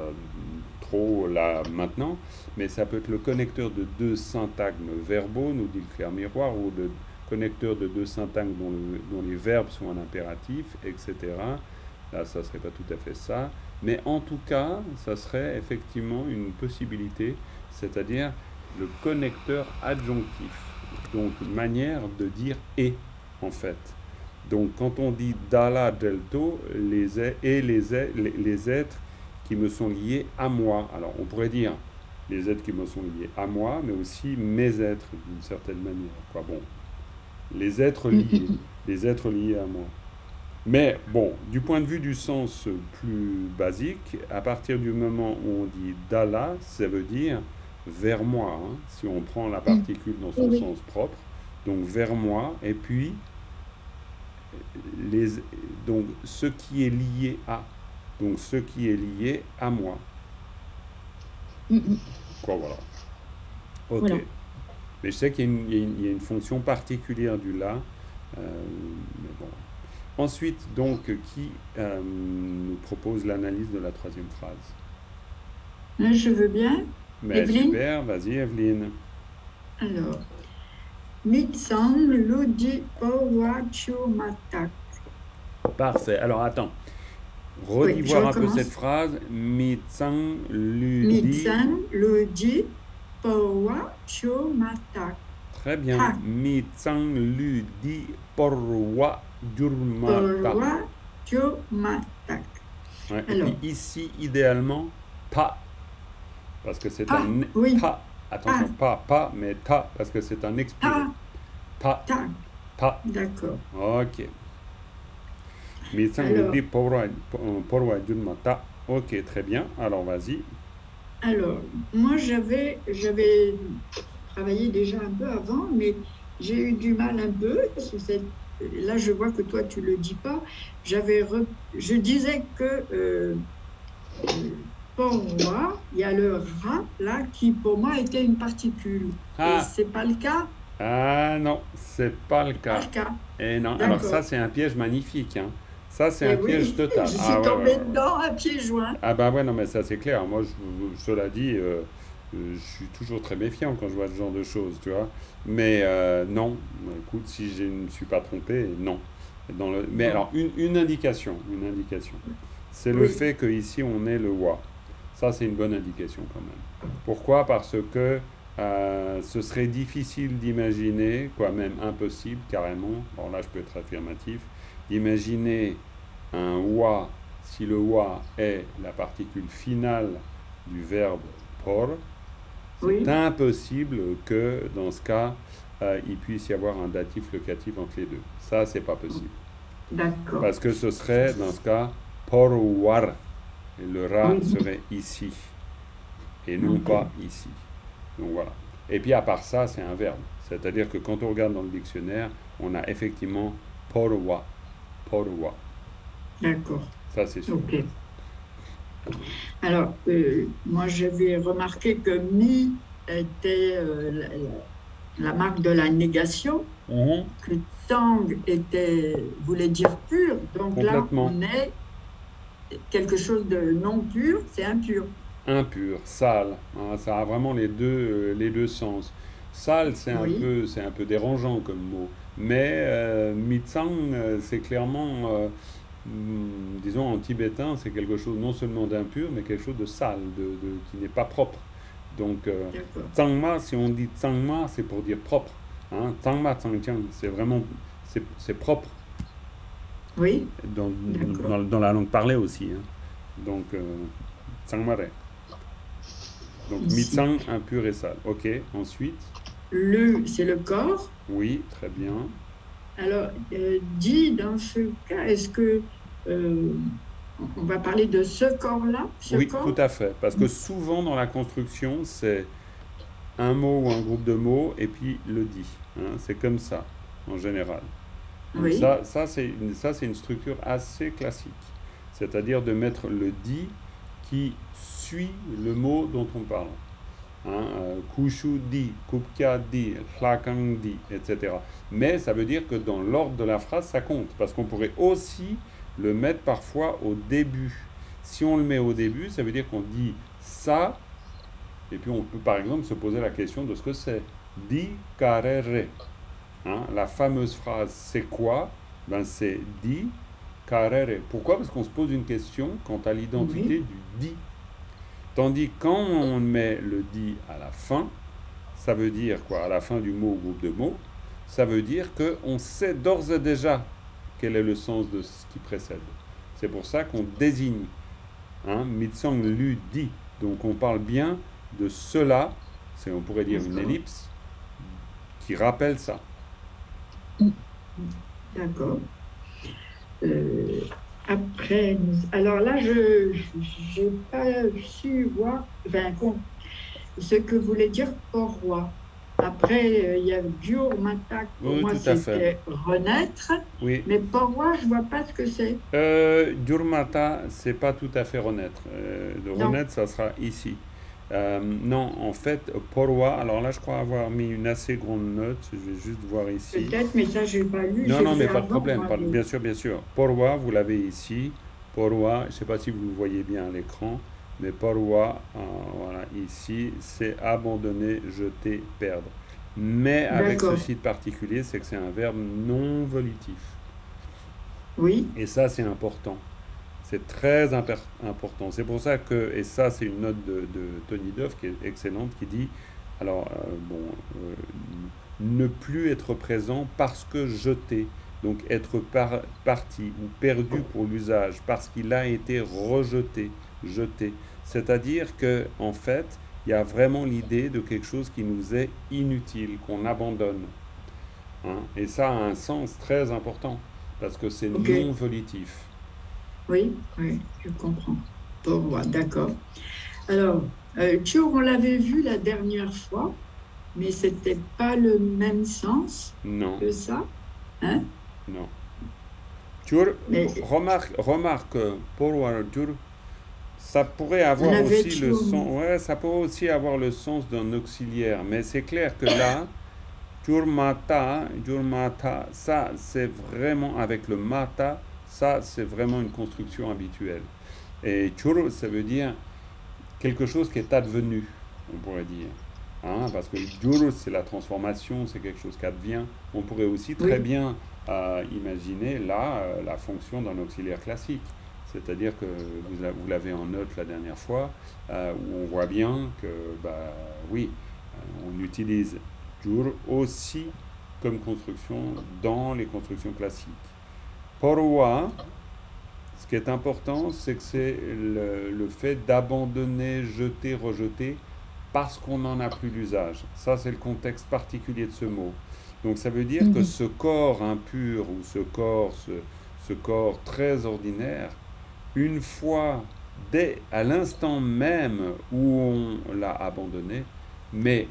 trop là maintenant, mais ça peut être le connecteur de deux syntagmes verbaux, nous dit le clair miroir, ou le connecteur de deux syntagmes dont, les verbes sont en impératif, etc. Là, ça ne serait pas tout à fait ça. Mais en tout cas, ça serait effectivement une possibilité, c'est-à-dire le connecteur adjonctif. Donc, manière de dire et, en fait. Donc, quand on dit dala delto, les et les, les êtres qui me sont liés à moi. Alors, on pourrait dire les êtres qui me sont liés à moi, mais aussi mes êtres, d'une certaine manière. Quoi. Bon, les êtres liés, <laughs> les êtres liés à moi. Mais bon, du point de vue du sens plus basique, à partir du moment où on dit dala, ça veut dire vers moi, hein, si on prend la particule dans son sens propre, donc vers moi, et puis les, donc ce qui est lié à, donc ce qui est lié à moi. Quoi, voilà. Ok. Mais je sais qu'il y, y, a une fonction particulière du là. Euh, mais bon. Ensuite, donc, qui euh, nous propose l'analyse de la troisième phrase? Je veux bien. Mais ben, super, vas-y Evelyne. Alors, Mitsang Ludi Matak. Parfait. Alors attends. Redis voir un peu cette phrase. Mitsang Ludi. Mitsang Ludi Matak. Très bien. Mitsang Ludi Porwa Durmatak. Ouais. Alors, et ici, idéalement, pas parce que c'est un oui. ta. Attention, pas pas, mais ta, parce que c'est un expiré. Ta. Ta. Ta. D'accord. Ok. Mais ça me dit ta. Ok, très bien. Alors, vas-y. Alors, moi, j'avais, j'avais travaillé déjà un peu avant, mais j'ai eu du mal un peu. Là, je vois que toi, tu le dis pas. J'avais, je disais que euh, pour moi, il y a le rat là qui pour moi était une particule. Ah. Et c'est pas le cas? Ah non, c'est pas le cas. Pas le cas. Et non, alors ça c'est un piège magnifique. Hein. Ça c'est un piège total. <laughs> Je suis ah, tombé dedans à pieds joints. Ah ben ouais, non mais ça c'est clair. Moi, je, cela dit, euh, je suis toujours très méfiant quand je vois ce genre de choses, tu vois. Mais euh, non, écoute, si je ne me suis pas trompé, non. Dans le... Mais alors, une, une indication, une indication. C'est le fait qu'ici on est le wa. Ça, c'est une bonne indication quand même. Pourquoi? Parce que euh, ce serait difficile d'imaginer, quoi même impossible carrément, bon là je peux être affirmatif, d'imaginer un wa, si le wa est la particule finale du verbe por, c'est impossible que dans ce cas, euh, il puisse y avoir un datif locatif entre les deux. Ça, c'est pas possible. D'accord. Parce que ce serait, dans ce cas, por war et le ra serait ici et non pas ici. Donc voilà. Et puis à part ça, c'est un verbe. C'est-à-dire que quand on regarde dans le dictionnaire, on a effectivement porwa. D'accord. Ça, c'est sûr. Ok. Alors, euh, moi, j'avais remarqué que mi était euh, la, marque de la négation, mhm. que tang était, voulait dire pur. Donc là, on est quelque chose de non pur, c'est impur. Impur, sale, hein, ça a vraiment les deux, euh, les deux sens. Sale, c'est un, peu, un peu dérangeant comme mot, mais euh, mitsang, euh, c'est clairement, hmm, disons en tibétain, c'est quelque chose non seulement d'impur, mais quelque chose de sale, de, de qui n'est pas propre. Donc, tsangma, si on dit tsangma, c'est pour dire propre. Hein, tsangma, tsangtiang, c'est vraiment, c'est propre. Oui. Dans, dans, la langue parlée aussi. Hein. Donc, euh, Tsangmare. Donc, Mitsang, impur et sale. Ok, ensuite. Le, c'est le corps. Oui, très bien. Alors, euh, dit dans ce cas, est-ce que euh, on va parler de ce corps-là Oui, tout à fait. Parce que souvent dans la construction, c'est un mot ou un groupe de mots et puis le dit. Hein. C'est comme ça, en général. Ça, ça c'est une, structure assez classique. c'est-à-dire de mettre le di qui suit le mot dont on parle. Hein, euh, kushu di, kupkya di, hlakang di, etc. Mais ça veut dire que dans l'ordre de la phrase, ça compte, parce qu'on pourrait aussi le mettre parfois au début. Si on le met au début, ça veut dire qu'on dit ça, et puis on peut par exemple se poser la question de ce que c'est. Di carere. Hein, la fameuse phrase c'est quoi? Ben, C'est di carere. Pourquoi? Parce qu'on se pose une question quant à l'identité du di. Tandis quand on met le di à la fin, ça veut dire quoi? À la fin du mot ou groupe de mots, ça veut dire qu'on sait d'ores et déjà quel est le sens de ce qui précède. C'est pour ça qu'on désigne. Hein, Mitsang lu di. Donc on parle bien de cela, c'est on pourrait dire une ellipse, qui rappelle ça. D'accord. Euh, après, alors là, je n'ai pas su voir enfin, ce que voulait dire port-roi. Après, euh, il y a Dur Matak, pour Oui, moi, c'était renaître. Oui. Mais port-roi, je ne vois pas ce que c'est. Euh, Durmata, c'est pas tout à fait renaître. Euh, de renaître, ça sera ici. Euh, non, en fait, Porwa, alors là, je crois avoir mis une assez grande note. Je vais juste voir ici. Peut-être, mais ça, je n'ai pas lu. Non, non, mais pas de problème. pas- bien sûr, bien sûr. Porwa, vous l'avez ici. Porwa, je ne sais pas si vous le voyez bien à l'écran, mais Porwa, euh, voilà, ici, c'est abandonner, jeter, perdre. Mais avec ceci de particulier, c'est que c'est un verbe non volitif. Oui, Et ça, c'est important. C'est très important. C'est pour ça que, et ça, c'est une note de, de Tony Duff qui est excellente, qui dit, alors, euh, bon, euh, ne plus être présent parce que jeté, donc être par- parti ou perdu pour l'usage, parce qu'il a été rejeté, jeté. C'est-à-dire que, en fait, il y a vraiment l'idée de quelque chose qui nous est inutile, qu'on abandonne. Hein. Et ça a un sens très important, parce que c'est non volitif. Oui, oui, je comprends. Port-roi, d'accord. Alors, euh, on l'avait vu la dernière fois, mais c'était pas le même sens Non, que ça. Hein? Non. Mais- remarque, remarque, pour Tur, ça pourrait avoir aussi le sens, ouais, ça pourrait aussi avoir le sens d'un auxiliaire, mais c'est clair que là, Turmata, Turmata, ça c'est vraiment avec le mata, ça c'est vraiment une construction habituelle. Et Tur, ça veut dire quelque chose qui est advenu, on pourrait dire. Hein, parce que Jur, c'est la transformation, c'est quelque chose qui advient. On pourrait aussi très Oui. bien euh, imaginer là euh, la fonction d'un auxiliaire classique. C'est-à-dire que vous, l'avez en note la dernière fois, euh, où on voit bien que, bah, oui, on utilise Jur aussi comme construction dans les constructions classiques. Porwa, ce qui est important, c'est que c'est le, le fait d'abandonner, jeter, rejeter, parce qu'on n'en a plus l'usage. Ça, c'est le contexte particulier de ce mot. Donc ça veut dire que Mhm. ce corps impur ou ce corps, ce, ce corps très ordinaire, une fois, dès à l'instant même où on l'a abandonné, mais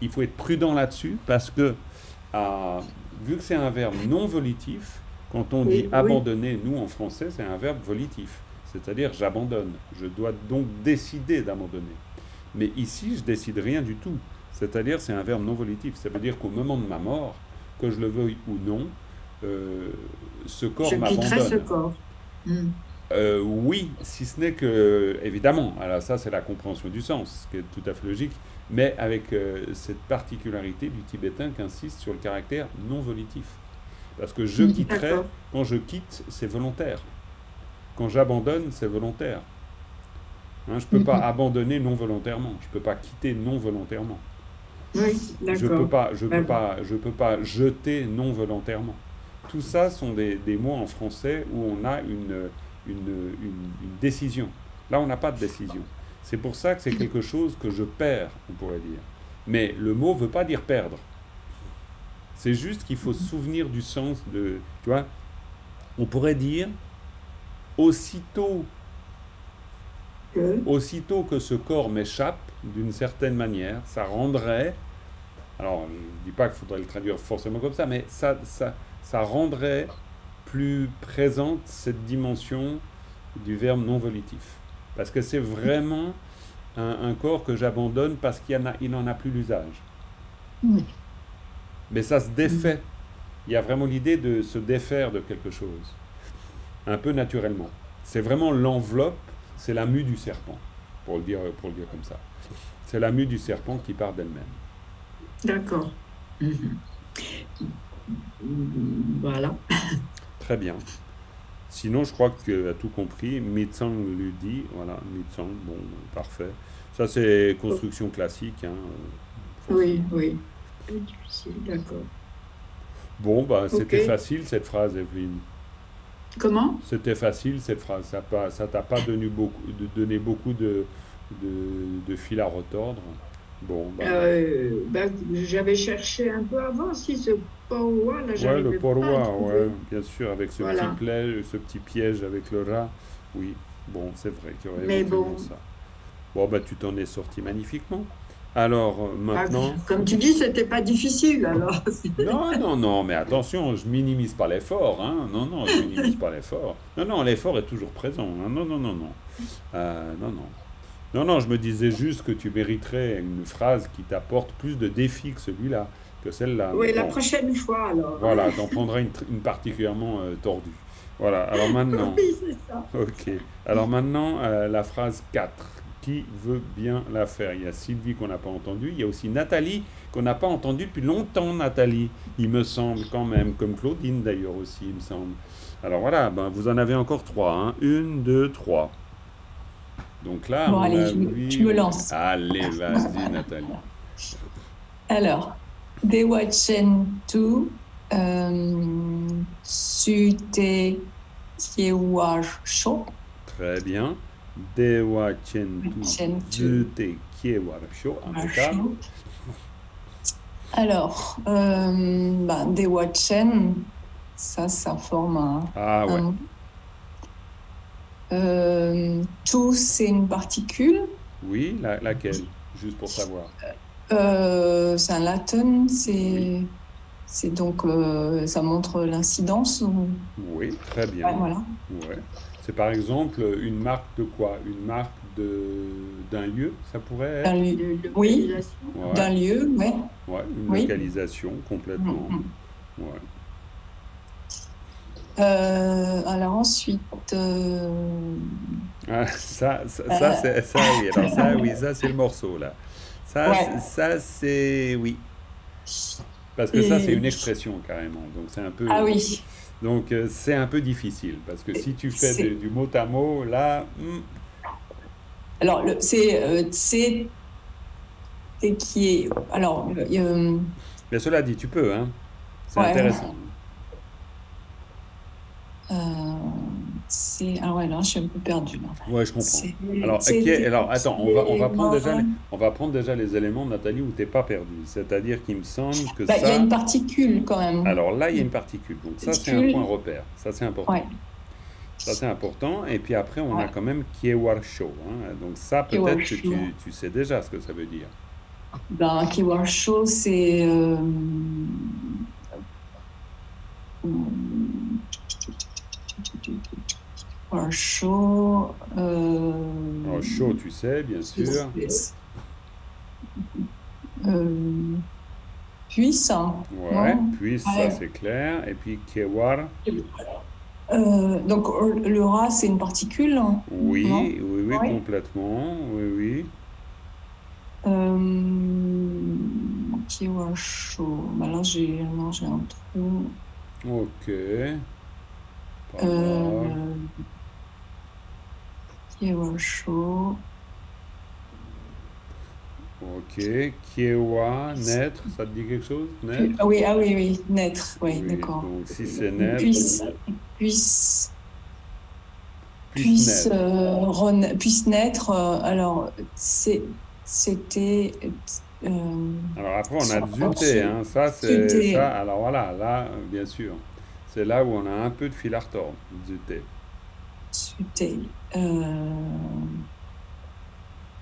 il faut être prudent là-dessus parce que euh, vu que c'est un verbe non volitif, quand on Oui, dit oui. abandonner, nous en français, c'est un verbe volitif. C'est-à-dire j'abandonne. Je dois donc décider d'abandonner. Mais ici, je décide rien du tout. C'est-à-dire c'est un verbe non volitif. Ça veut dire qu'au moment de ma mort, que je le veuille ou non, euh, ce corps Je quitterai ce m'abandonne. corps. Hmm. Euh, oui, si ce n'est que, évidemment, alors ça c'est la compréhension du sens, ce qui est tout à fait logique, mais avec euh, cette particularité du tibétain qui insiste sur le caractère non volitif. Parce que je Mhm, quitterai, quand je quitte, c'est volontaire. Quand j'abandonne, c'est volontaire. Hein, je ne peux Mhm. pas abandonner non volontairement, je ne peux pas quitter non volontairement. Oui, Je peux pas, je peux pas, je peux pas jeter non volontairement. Tout ça sont des, des mots en français où on a une, une, une- une décision. Là, on n'a pas de décision. C'est pour ça que c'est quelque chose que je perds, on pourrait dire. Mais le mot veut pas dire perdre. C'est juste qu'il faut se souvenir du sens de, tu vois. On pourrait dire aussitôt Que- aussitôt que ce corps m'échappe, d'une certaine manière, ça rendrait, alors je ne dis pas qu'il faudrait le traduire forcément comme ça, mais ça, ça, ça rendrait plus présente cette dimension du verbe non volitif. Parce que c'est vraiment un, un corps que j'abandonne parce qu'il n'en a, a plus l'usage. Oui. Mais ça se défait. Il y a vraiment l'idée de se défaire de quelque chose, un peu naturellement. C'est vraiment l'enveloppe, c'est la mue du serpent, pour le dire, pour le dire comme ça. C'est la mue du serpent qui part d'elle-même. D'accord. Mhm. Voilà. <laughs> Très bien. Sinon, je crois que tu as tout compris. Mitsang lui dit, voilà, Mitsang, bon, parfait. Ça, c'est construction classique. Hein. Oui, oui. Plus difficile, d'accord. Bon, bah, c'était facile cette phrase, Evelyne. Comment? C'était facile cette phrase. Ça ça t'a pas donné beaucoup, de, donné beaucoup de, de, de fil à retordre. Bon, bah, Euh, ben, J'avais cherché un peu avant si ce Paoua, là, ouais, le porwa, ouais, bien sûr, avec ce Voilà. petit piège, ce petit piège avec le rat. Oui, bon, c'est vrai qu'il y aurait Mais bon. ça. Bon, bah, tu t'en es sorti magnifiquement. Alors, euh, Ah, maintenant. Comme tu dis, c'était pas difficile alors. <laughs> Non, non, non, mais attention, je minimise pas l'effort. Hein. Non, non, je minimise pas l'effort. Non, non, l'effort est toujours présent. hein. Non, non, non, non. Euh, non, non. Non, non, je me disais juste que tu mériterais une phrase qui t'apporte plus de défis que celui-là, que celle-là. Oui, la prochaine fois alors. Voilà, <laughs> t'en prendras une, particulièrement euh, tordue. Voilà, alors maintenant. Oui, c'est ça. Ok. Alors maintenant, euh, la phrase 4. Qui veut bien la faire Il y a Sylvie qu'on n'a pas entendue. Il y a aussi Nathalie qu'on n'a pas entendue depuis longtemps, Nathalie. Il me semble quand même, comme Claudine d'ailleurs aussi, il me semble. Alors voilà, ben, vous en avez encore trois. Hein. Une, deux, trois. Donc là, Bon, allez, je me- je me lance. Allez, vas-y, Nathalie. Alors, Dewachen tu euh, Sute Kiewasho. Très bien. Dewa Chen Tu Chen Tu. Zute Kiewarasho. Impeccable. Alors, euh, bah, Dewachen, ça, ça forme un. Ah ouais. un- Euh, tu, c'est une particule. Oui, la- laquelle? Juste pour savoir. Euh, c'est un latin, c'est. Oui. C'est donc, euh, ça montre l'incidence. ou- Oui, très bien. Ouais, voilà. Ouais. C'est par exemple une marque de quoi? Une marque de d'un lieu, ça pourrait D'un être lieu, Oui. ouais. d'un lieu, ouais. ouais, une Oui. localisation complètement. Mhm. Ouais. Euh, alors ensuite, euh, Ah, ça, ça, ça, c'est ça, oui. Alors ça, oui, ça c'est le morceau là. Ça, Ouais. c'est- ça c'est oui. Parce que ça c'est une expression carrément. Donc c'est un peu. ah oui, Donc euh, c'est un peu difficile parce que si tu fais du, mot à mot là, hmm, alors c'est euh, c'est c'est qui est alors euh, mais cela dit, tu peux hein. C'est Ouais. intéressant. C'est ah ouais là je suis un peu perdue là. Ouais, je comprends. Alors, alors attends, on va, on va prendre déjà les, Bah, on va prendre déjà les éléments, Nathalie, où t'es pas perdu. C'est-à-dire qu'il me semble que Bah, il y a ça. une particule quand même. Alors là, il y a une particule. Donc ça, c'est un point repère. Ça, c'est important. Ouais. Ça, c'est important. Et puis après, on a quand même Kiewarsho. Hein. Donc ça, peut-être que Kiewarsho. tu, tu sais déjà ce que ça veut dire. Ben, Kiwarsho, c'est euh, Kiwarsho, euh, Alors, chaud, tu sais, bien sûr. Euh, puissant. Ouais, Non? puis ça, Ouais. c'est clair. Et puis Kiewar, Euh, donc le rat, c'est une particule. hein? oui, Non? oui, oui, Ouais. complètement. Oui, oui. Euh, Kiwarsho. Ben là, j'ai un trou. Ok. Pas Euh. Ok. Kiewa, naître, ça te dit quelque chose? Naître? Ah oui, ah oui, oui, naître, oui, Oui, d'accord. Donc si c'est naître, Puisse, puisse, puisse puisse, naître. euh, puisse naître. euh, alors, c'était. euh, Alors après, on a Zuté, hein. ça c'est. Alors voilà, là, euh, bien sûr, c'est là où on a un peu de fil à retordre, Zuté. C'était, euh,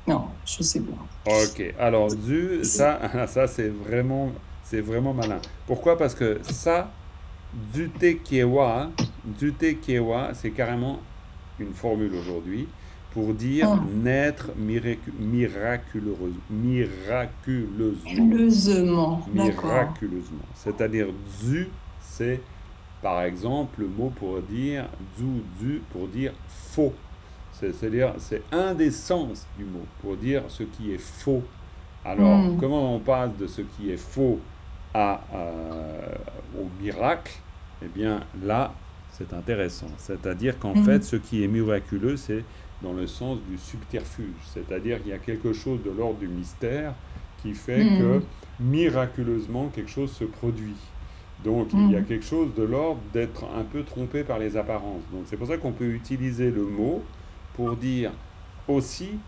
non, je sais pas. Ok, alors Zu, ça, <laughs> ça c'est vraiment, c'est vraiment malin. Pourquoi? Parce que ça, Zuté Kiewa, Zuté Kiewa, c'est carrément une formule aujourd'hui pour dire Ah. naître miracu- miraculeuse- miraculeusement. Miraculeusement. Miraculeusement. C'est-à-dire zu, c'est par exemple le mot pour dire zu, zu pour dire faux. C'est- C'est-à-dire, c'est un des sens du mot pour dire ce qui est faux. Alors, Mm. comment on passe de ce qui est faux à, euh, au miracle? Eh bien, là, c'est intéressant. C'est-à-dire qu'en Mm. fait, ce qui est miraculeux, c'est dans le sens du subterfuge. C'est-à-dire qu'il y a quelque chose de l'ordre du mystère qui fait Mm. que miraculeusement quelque chose se produit. Donc il y a Mm. quelque chose de l'ordre d'être un peu trompé par les apparences. Donc c'est pour ça qu'on peut utiliser le mot pour dire aussi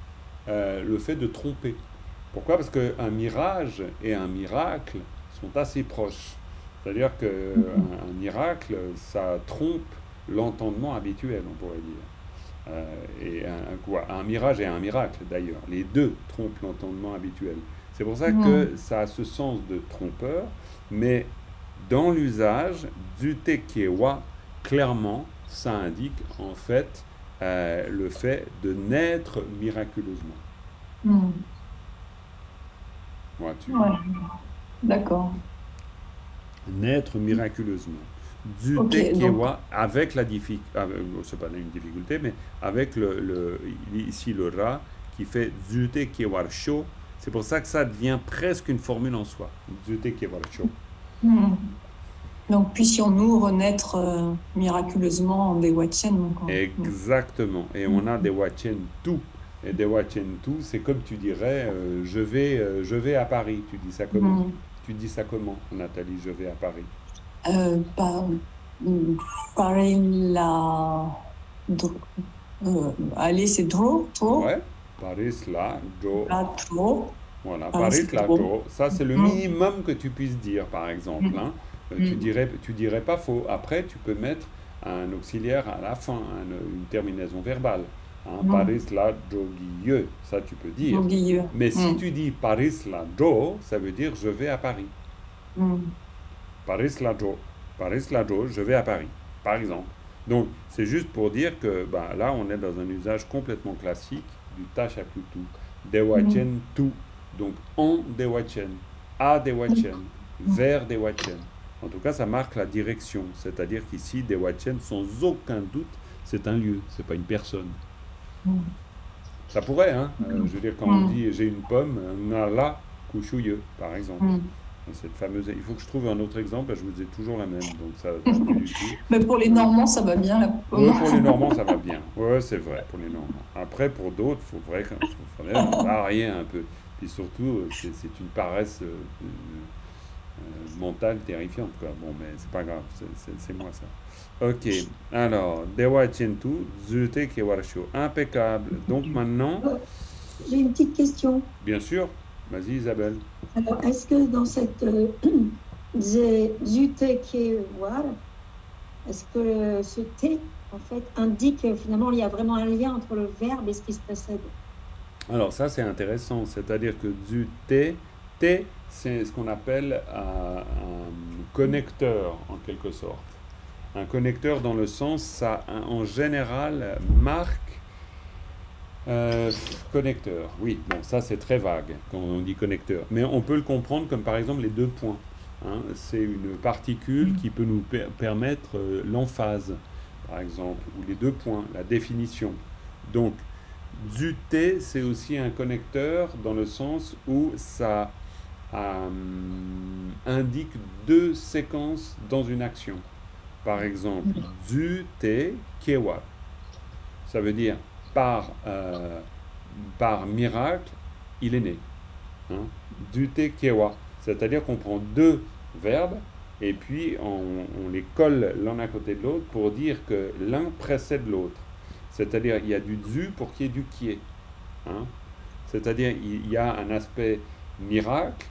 euh, le fait de tromper. Pourquoi? Parce qu'un mirage et un miracle sont assez proches. C'est-à-dire qu'un un miracle, ça trompe l'entendement habituel, on pourrait dire. Euh, et un, un quoi? Un mirage et un miracle, d'ailleurs. Les deux trompent l'entendement habituel. C'est pour ça que ça a ce sens de trompeur, mais dans l'usage du tekewa, clairement, ça indique en fait euh, le fait de naître miraculeusement. Hmm, Vois-tu? Ouais. D'accord. Naître miraculeusement. Du Ok, tekewa avec la difficulté, c'est pas une difficulté, mais avec le, le- ici le ra qui fait du tekewa sho. C'est pour ça que ça devient presque une formule en soi. Du tekewa Hmm. Donc, puissions-nous renaître euh, miraculeusement en Dewachen donc, en- Exactement. Et on a des Wachen tout. Et des Wachen tout, c'est comme tu dirais, euh, je, vais, euh, je vais à Paris. Tu dis ça comment Hmm. Tu dis ça comment, Nathalie, je vais à Paris? Par, hmm, par la... allez, c'est Dro, Dro, Ouais. Paris, là, Jo. la Dro. Voilà, Ah, Paris. Jo. Ça, c'est le Mhm. minimum que tu puisses dire, par exemple. Mhm. hein. Euh, Tu Mhm. dirais, tu dirais pas faux. Après, tu peux mettre un auxiliaire à la fin, un- une terminaison verbale. Hein. Paris, là, Jo, Guilleux. Ça, tu peux dire. Mais si Mm. tu dis Paris, là, Jo, ça veut dire je vais à Paris. Paris la Jo. Paris la Jo, je vais à Paris, par exemple. Donc, c'est juste pour dire que bah, là, on est dans un usage complètement classique du Tashakutu. Dewachen tu. Donc, en Dewachen, à Dewachen, vers Dewachen. En tout cas, ça marque la direction. C'est-à-dire qu'ici, Dewachen, sans aucun doute, c'est un lieu, c'est pas une personne. Mm. Ça pourrait, hein. euh, je veux dire, quand on Mm. dit j'ai une pomme, Nala Kushuye, par exemple. Hmm. Cette fameuse. Il faut que je trouve un autre exemple. Je vous ai toujours la même, donc ça. <laughs> Mais pour les Normands, ça va bien, la pomme. Ouais, pour les Normands, ça va bien. Ouais, c'est vrai, pour les Normands. Après, pour d'autres, il faudrait qu'il faudrait varier un peu. Puis surtout, euh, c'est une paresse euh, euh, mentale terrifiante. Quoi. Bon, mais c'est pas grave, c'est- moi ça. Ok, alors, Dewa Chentu, Zute Kewarasho. Impeccable. Donc maintenant, J'ai une petite question. bien sûr, vas-y Isabelle. Alors, est-ce que dans cette zute qui est war, est-ce que ce T, en fait, indique finalement il y a vraiment un lien entre le verbe et ce qui se précède? Alors ça c'est intéressant, c'est-à-dire que du T, T c'est ce qu'on appelle un, un connecteur en quelque sorte. Un connecteur dans le sens, ça en général marque euh, connecteur. Oui, bon ça c'est très vague quand on dit connecteur, mais on peut le comprendre comme par exemple les deux points. hein. C'est une particule qui peut nous per- permettre euh, l'emphase, par exemple, ou les deux points, la définition. Donc du T, c'est aussi un connecteur dans le sens où ça euh, indique deux séquences dans une action. Par exemple, du T, Kewa. Ça veut dire par, euh, miracle, il est né. Hein? Du T, Kewa. C'est-à-dire qu'on prend deux verbes et puis on les colle l'un à côté de l'autre pour dire que l'un précède l'autre. C'est-à-dire, il y a du du pour qu'il y ait du qui est. Hein? C'est-à-dire, il y a un aspect miracle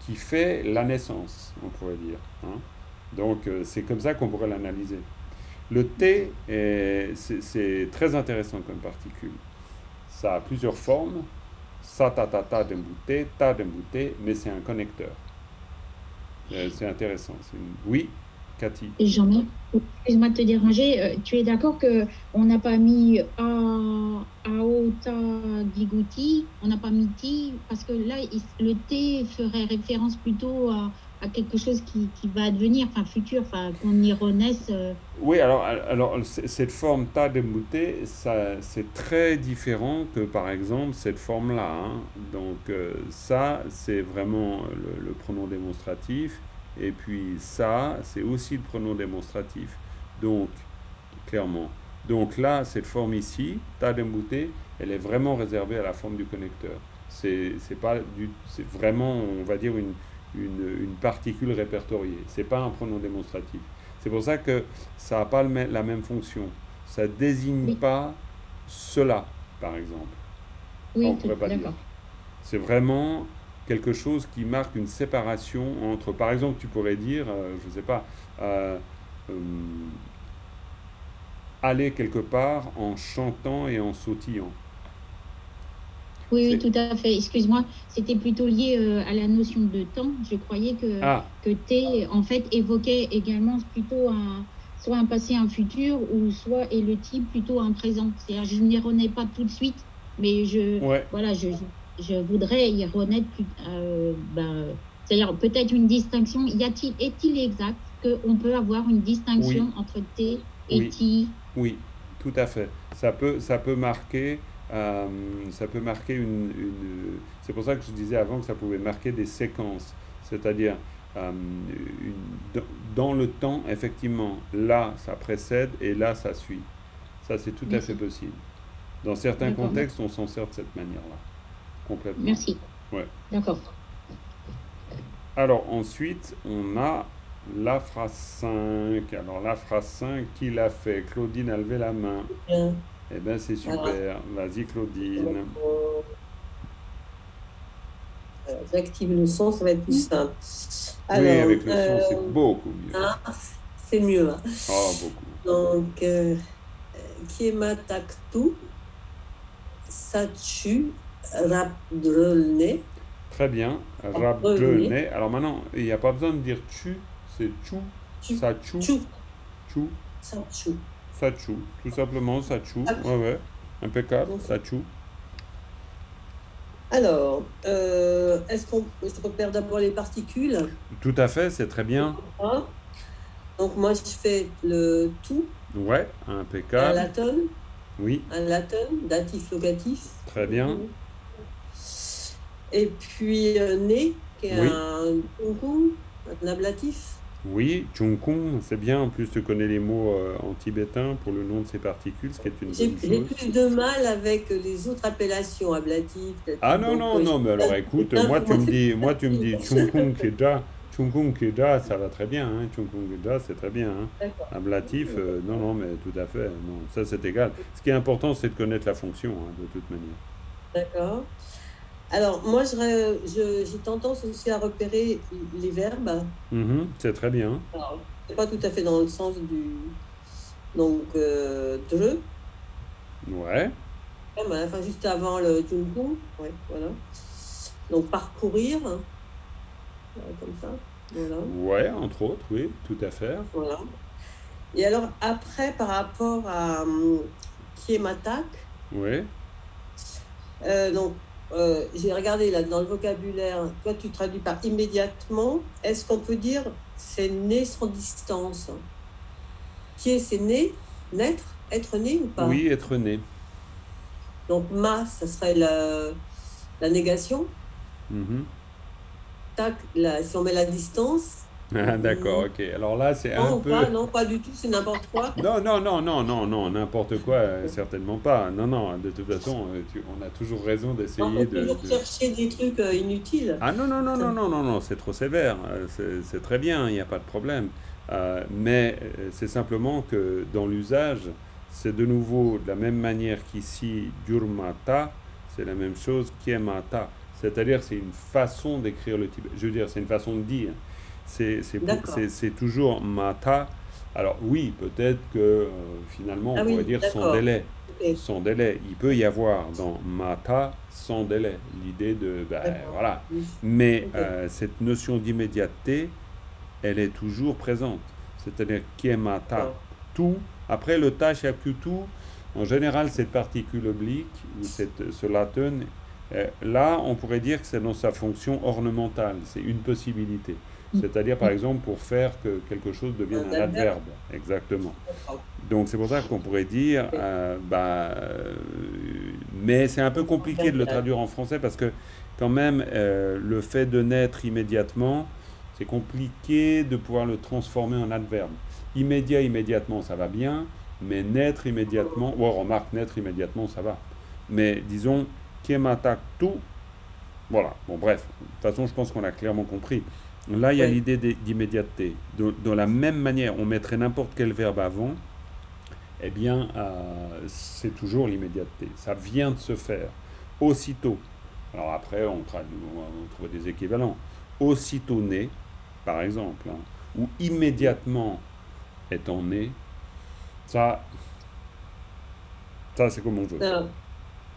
qui fait la naissance, on pourrait dire. hein. Donc, euh, c'est comme ça qu'on pourrait l'analyser. Le T, est- c'est très intéressant comme particule. Ça a plusieurs formes. Sa, ta, ta, ta d'embouté, ta d'embouté, mais c'est un connecteur. Euh, C'est intéressant. Oui, Cathy. Jean-Marc, excuse-moi de te déranger. Euh, tu es d'accord que on n'a pas mis A, Aota Gigouti, on n'a pas mis Ti, parce que là, il- le T ferait référence plutôt à, à quelque chose qui, qui va advenir, enfin futur, enfin qu'on y renaisse. euh, Oui, alors, alors cette forme ta débouté, ça, c'est très différent que par exemple cette forme-là. hein. Donc euh, ça, c'est vraiment le, le pronom démonstratif. Et puis ça, c'est aussi le pronom démonstratif. Donc, clairement. Donc là, cette forme ici, ta débouté, elle est vraiment réservée à la forme du connecteur. C'est c'est pas du, c'est vraiment, on va dire, une, une, une particule répertoriée. C'est pas un pronom démonstratif. C'est pour ça que ça n'a pas le la même fonction. Ça désigne Oui. pas cela, par exemple. Oui, on pourrait pas dire. C'est vraiment quelque chose qui marque une séparation entre, par exemple, tu pourrais dire, euh, je ne sais pas, euh, euh, aller quelque part en chantant et en sautillant. Oui, oui, tout à fait. Excuse-moi, c'était plutôt lié euh, à la notion de temps. Je croyais que, Ah, que T, en fait, évoquait également plutôt un, soit un passé, un futur, ou soit, et le type, plutôt un présent. C'est-à-dire, je n'y renais pas tout de suite, mais je, ouais. voilà, je, je, je voudrais y renaître euh, ben, c'est-à-dire peut-être une distinction. Y a-t-il, est-il exact qu'on peut avoir une distinction entre T et Oui. Ti Oui, tout à fait. Ça peut, ça peut marquer, euh, ça peut marquer une, une- C'est pour ça que je disais avant que ça pouvait marquer des séquences, c'est-à-dire euh, une- dans le temps, effectivement, là ça précède et là ça suit. Ça c'est tout à fait possible. Dans certains contextes, on s'en sert de cette manière-là, complètement. Merci. Ouais. D'accord. Alors ensuite, on a la phrase 5. Alors la phrase 5, qui l'a fait Claudine a levé la main. Bien. Eh bien, c'est super. Vas-y, Claudine. Euh, euh, J'active le son, ça va être plus simple. oui, Alors, avec le son, euh, c'est beaucoup mieux. ah, c'est mieux. hein. Oh, beaucoup. Donc, euh, Kiemataktu, Sachu, Très bien. Rabdelné. Alors maintenant, il n'y a pas besoin de dire tu, c'est Chu, ça Chu, chou, Sachu. ça chou. Tout simplement, ça chou. Ah. Ouais, ouais. Impeccable, ça chou. Alors, euh, est-ce qu'on repère d'abord les particules? Tout à fait, c'est très bien. Donc, moi, je fais le tout, Ouais, un impeccable. laton, Oui, un laton, datif, locatif. très bien. Et puis, euh, né, qui est Oui. un kunku, un ablatif. Oui, Chungkung, c'est bien. En plus, tu connais les mots euh, en tibétain pour le nom de ces particules, ce qui est une J'ai bonne j'ai plus de mal avec les autres appellations, ablatif. Ah non, non, non, mais alors écoute, moi tu me dis, moi tu me dis Chungkung Keda, Chungkung Keda, ça va très bien, hein, Chungkung Keda, c'est très bien, hein. Ablatif, euh, non, non, mais tout à fait, non, ça c'est égal. Ce qui est important, c'est de connaître la fonction, hein, de toute manière. D'accord. Alors, moi, je re- je- j'ai tendance aussi à repérer les verbes. Mhm, c'est très bien. C'est pas tout à fait dans le sens du. Donc, euh, dre, Ouais, comme à la fin, juste avant le tunku. Ouais, voilà. Donc, parcourir. hein. Comme ça. Voilà. ouais, entre autres, oui, tout à fait. Voilà. Et alors, après, par rapport à hum, Kiematak, Ouais, euh, donc, euh, j'ai regardé là dans le vocabulaire, toi tu traduis par immédiatement. Est-ce qu'on peut dire c'est né sans distance? Qui est c'est né? Naître Être né ou pas? Oui, être né. Donc, ma, ça serait la, la négation. Mhm. Tac, la, si on met la distance. Ah, D'accord, ok. Alors là, c'est un peu. pas, non, pas du tout, c'est n'importe quoi. Non, non, non, non, non, non, n'importe quoi, euh, certainement pas. Non, non, de toute façon, euh, tu- on a toujours raison On d'essayer de, toujours de- chercher des trucs euh, inutiles. Ah non, non, non, non, non, non, non, c'est trop sévère. C'est- très bien, il n'y a pas de problème. Euh, mais c'est simplement que dans l'usage, c'est de nouveau de la même manière qu'ici, durmata, c'est la même chose qu'emata. C'est-à-dire, c'est une façon d'écrire le type. Je veux dire, c'est une façon de dire. C'est toujours mata. Alors oui, peut-être que euh, finalement, on Ah oui, pourrait dire sans délai. Sans délai. Il peut y avoir dans mata sans délai l'idée de, ben, voilà, mais euh, cette notion d'immédiateté, elle est toujours présente. c'est-à-dire kiemata D'accord. tout. Après, le ta tout, en général, cette particule oblique, ou cette, ce latin, euh, là, on pourrait dire que c'est dans sa fonction ornementale. C'est une possibilité. C'est-à-dire, par exemple, pour faire que quelque chose devienne Un adverbe. Exactement. Donc c'est pour ça qu'on pourrait dire, euh, bah, euh, mais c'est un peu compliqué de le traduire en français parce que quand même euh, le fait de naître immédiatement, c'est compliqué de pouvoir le transformer en adverbe. Immédiat, immédiatement, ça va bien, mais naître immédiatement, ouais, remarque, naître immédiatement, ça va. Mais disons, tout, voilà. Bon, bref, de toute façon, je pense qu'on a clairement compris. Là, il y a Oui. l'idée d'é- d'immédiateté. De, de la même manière, on mettrait n'importe quel verbe avant, eh bien, euh, c'est toujours l'immédiateté. Ça vient de se faire. Aussitôt. Alors après, on, trouver des équivalents. Aussitôt né, par exemple, hein, ou immédiatement étant né, ça, ça c'est comme on veut. Alors,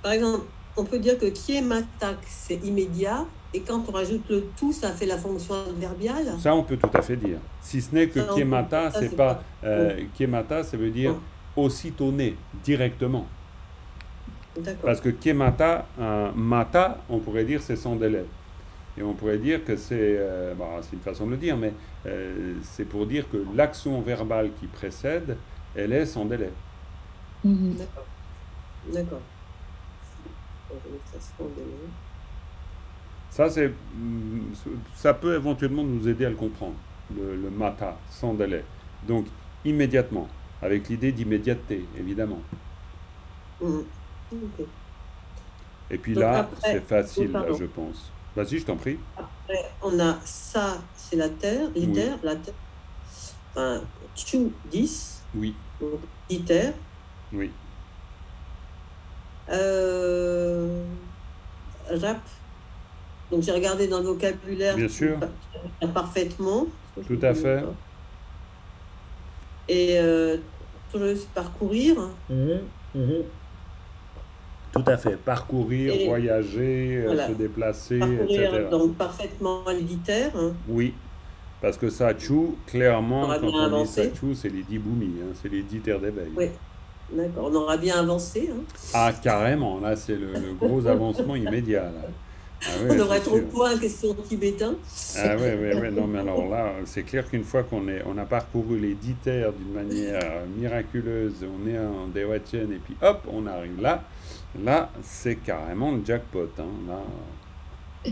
par exemple, on peut dire que kiematak, c'est immédiat, et quand on rajoute le tout, ça fait la fonction adverbiale. Ça, on peut tout à fait dire. Si ce n'est que Ça, ça, c'est pas. pas- euh, ça veut dire aussitôt né, directement. D'accord. Parce que kiemata, un mata, on pourrait dire c'est sans délai. Et on pourrait dire que c'est, euh, bah, c'est une façon de le dire, mais euh, c'est pour dire que l'action verbale qui précède, elle est sans délai. Mhm. D'accord. D'accord. Ça, c'est, mm, ça peut éventuellement nous aider à le comprendre, le, le mata, sans délai. Donc, immédiatement, avec l'idée d'immédiateté, évidemment. Ok. Et puis Donc là, c'est facile, là, pardon. je pense. Vas-y, je t'en prie. Après, on a ça, c'est la terre, Oui. l'iter, la terre. Enfin, chu, 10, Oui, donc iter. oui. Euh, rap. Donc j'ai regardé dans le vocabulaire. Bien sûr. Parfaitement. Tout à fait. Et euh, parcourir. Tout à fait. Parcourir, Et- voyager, euh, voilà. se déplacer, Parcourir, etc. donc parfaitement l'éditaire. Oui, parce que Sachu, clairement, On quand on dit avancé. Sachu, c'est les dix boumis, hein, c'est les dix terres d'éveil. Oui. D'accord, on aura bien avancé. hein. Ah, carrément, là, c'est le, le gros <laughs> avancement immédiat. Là. Ah ouais, on aurait trop en question tibétain. Ah ouais, ouais, ouais, non, mais alors là, c'est clair qu'une fois qu'on est, on a parcouru les dix terres d'une manière miraculeuse, on est en Dewatchen et puis hop, on arrive là. Là, c'est carrément le jackpot. Hein, là. <laughs>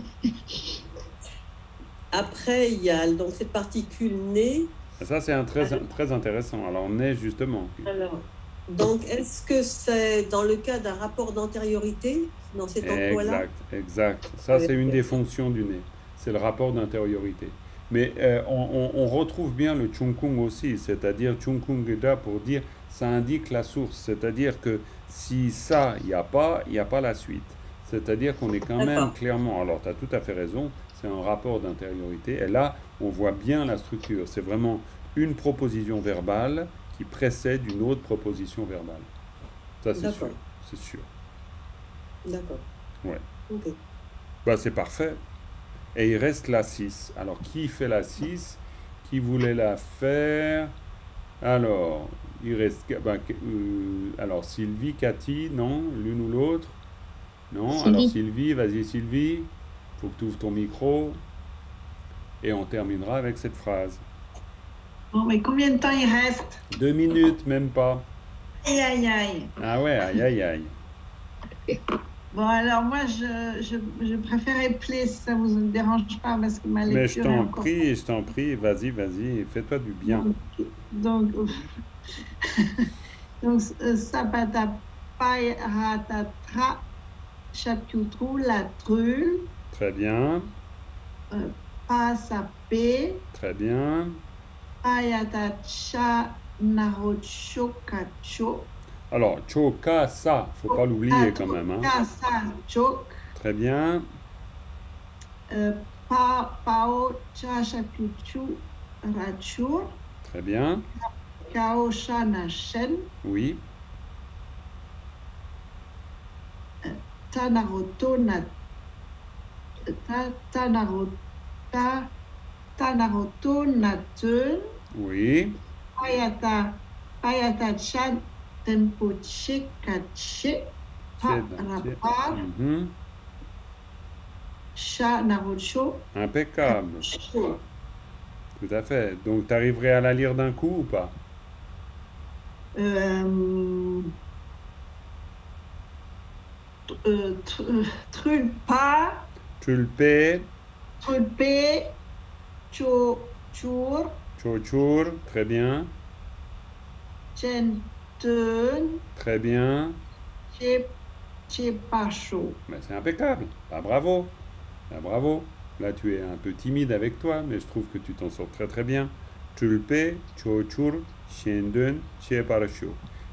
Après, il y a donc cette particule née. Ça, c'est un très, très intéressant. Alors, est justement. Alors, donc, est-ce que c'est dans le cas d'un rapport d'antériorité dans cet emploi-là? Exact, exact. Ça, c'est une des fonctions du nez. C'est le rapport d'intériorité. Mais euh, on, on- on retrouve bien le chungkung aussi, c'est-à-dire chungkung geda pour dire ça indique la source. C'est-à-dire que si ça, il n'y a pas, il n'y a pas la suite. C'est-à-dire qu'on est quand même clairement, alors tu as tout à fait raison, c'est un rapport d'intériorité. Et là, on voit bien la structure. C'est vraiment une proposition verbale qui précède une autre proposition verbale. Ça, c'est sûr. D'accord. C'est sûr. D'accord. Ouais. Ok. Bah, c'est parfait. Et il reste la 6. Alors, qui fait la 6 Qui voulait la faire? Alors, il reste. bah, euh, alors, Sylvie, Cathy, non? L'une ou l'autre? Non? Sylvie. Alors, Sylvie, vas-y, Sylvie. faut que tu ouvres ton micro. Et on terminera avec cette phrase. Bon, mais combien de temps il reste? Deux minutes, même pas. Aïe, aïe, aïe. Ah ouais, aïe, aïe, aïe. <laughs> Bon, alors moi, je, je, je préférais play si ça vous dérange pas, parce que ma lecture Mais je t'en prie, je t'en prie, vas-y, vas-y, fais-toi du bien. Donc, donc <laughs> euh, Sapata Pairatatra Chaputru la trule, Très bien, Pasapé, très bien. Alors, choka, ça, faut pas l'oublier quand même. Hein. Très bien, euh, Pa Pao Rachur, très bien. Kao Shen, Oui, Tanaroto na Tanaroto Natun oui, Payata, Payata Kache, Rapa, Mhm. Narocho, Impeccable. Tout à fait. Donc, tu arriverais à la lire d'un coup ou pas? Euh, euh, tr- Trulpa, Tulpe, Trulpe, Cho, Chur, chochur, très bien, Chenten, très bien. Chepacho. Ben, c'est impeccable. Bah, bravo. Bah, bravo. Là, tu es un peu timide avec toi, mais je trouve que tu t'en sors très très bien. Tulpe.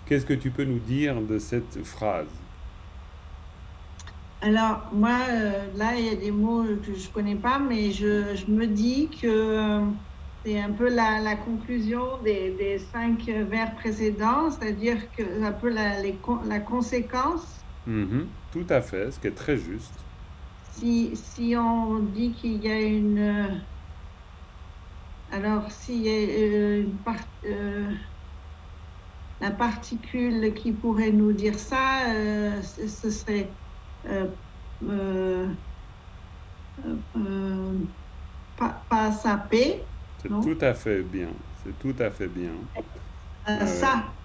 Qu'est-ce que tu peux nous dire de cette phrase? Alors, moi, euh, là, il y a des mots que je ne connais pas, mais je, je me dis que euh, c'est un peu la, la conclusion des, des cinq vers précédents, c'est-à-dire que un peu la, les la conséquence. Mhm, Tout à fait, ce qui est très juste. Si, si on dit qu'il y a une... euh, alors, s'il y a euh, une part- euh, la particule qui pourrait nous dire ça, euh, ce serait euh, pas, pas sapé, C'est tout à fait bien. C'est tout à fait bien. euh, ouais. ça.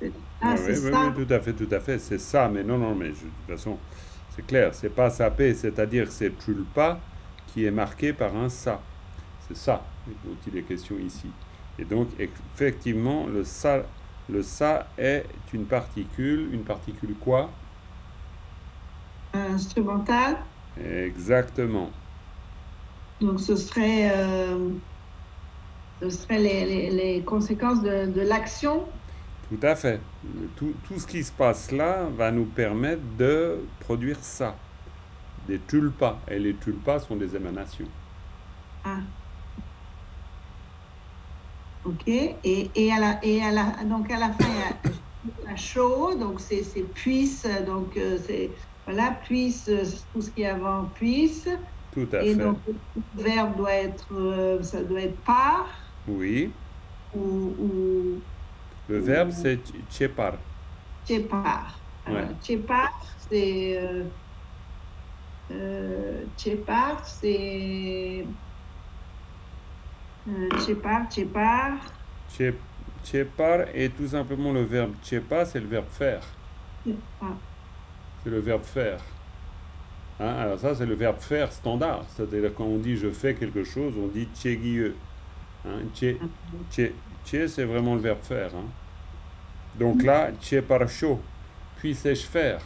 Ah, Ouais, ça. ouais, tout à fait, tout à fait. C'est ça, mais non, non, mais je- de toute façon, c'est clair. C'est pas sapé, c'est-à-dire c'est tulpa qui est marqué par un sa. C'est ça dont il est question ici. Et donc, effectivement, le sa est une particule. Une particule quoi? Instrumental. Exactement. Donc, ce serait, euh, ce serait les, les- les conséquences de, de l'action. Tout à fait. Tout, tout ce qui se passe là va nous permettre de produire ça. Des tulpas. Et les tulpas sont des émanations. Ah. Ok. Et, et, à la, et à la, donc à la fin, il y a <coughs> la show, donc c'est puisse, donc euh, c'est voilà, puisse, euh, tout ce qui est avant puisse. Tout à Et fait. donc le verbe doit être, euh, ça doit être par Oui. ou, ou Le verbe, c'est. Alors, Ouais. Tchepar, c'est. Euh, euh, Tchepar, c'est. Euh, Tchepar. Tche- Tchepar est tout simplement le verbe tchepa, c'est le verbe faire. C'est le verbe faire. Hein, alors ça, c'est le verbe faire standard. C'est-à-dire quand on dit je fais quelque chose, on dit tchegieux. Hein, tche, c'est vraiment le verbe faire. hein. Donc là, tcheparcho, puissais-je faire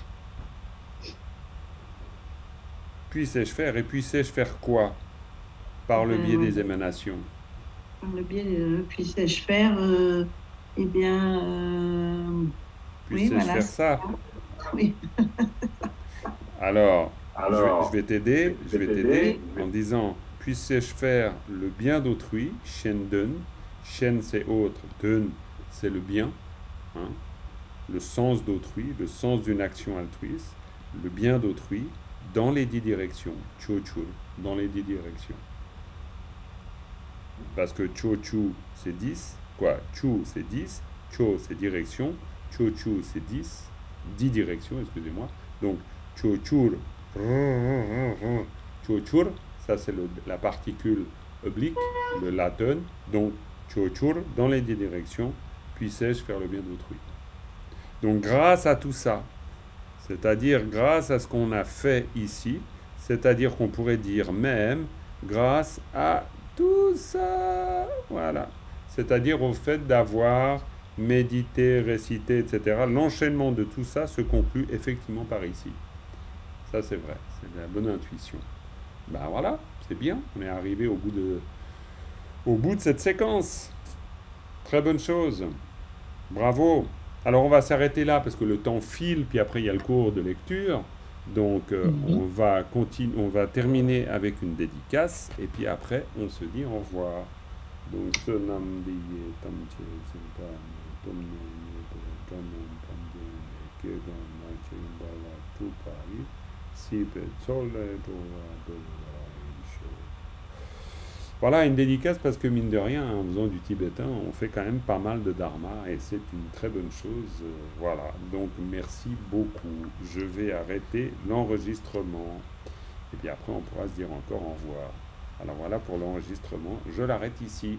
Puissais-je faire Et puissais-je faire quoi? Par le biais des émanations. par le biais de puissais-je faire, euh, eh bien, euh, oui, Puissais-je voilà, faire ça oui. <laughs> Alors, je vais- Alors, je vais t'aider, je vais t'aider, en disant puissais-je faire le bien d'autrui, shen dun, shen c'est autre, dun c'est le bien, hein, le sens d'autrui, le sens d'une action altruiste, le bien d'autrui dans les dix directions, cho dans les dix directions. Parce que cho c'est 10, quoi, chu c'est 10, cho c'est direction, cho c'est 10, 10 directions, excusez-moi. Donc, chochur, chochur, ça c'est la particule oblique, le latin. Donc, chochur, dans les dix directions, puissais-je faire le bien d'autrui. Donc, grâce à tout ça, c'est-à-dire grâce à ce qu'on a fait ici, c'est-à-dire qu'on pourrait dire même grâce à tout ça, voilà. C'est-à-dire au fait d'avoir médité, récité, etc. L'enchaînement de tout ça se conclut effectivement par ici. Ça, c'est vrai. C'est la bonne intuition. Ben voilà, c'est bien. On est arrivé au bout de, au bout de cette séquence. Très bonne chose. Bravo. Alors, on va s'arrêter là parce que le temps file, puis après, il y a le cours de lecture. Donc, euh, Mhm. on, va continu- on va terminer avec une dédicace, et puis après, on se dit au revoir. Donc, ce do wa isho. Voilà, une dédicace parce que mine de rien, en faisant du tibétain, on fait quand même pas mal de dharma et c'est une très bonne chose. Euh, voilà, donc merci beaucoup. Je vais arrêter l'enregistrement. Et puis après, on pourra se dire encore au revoir. Alors voilà pour l'enregistrement. Je l'arrête ici.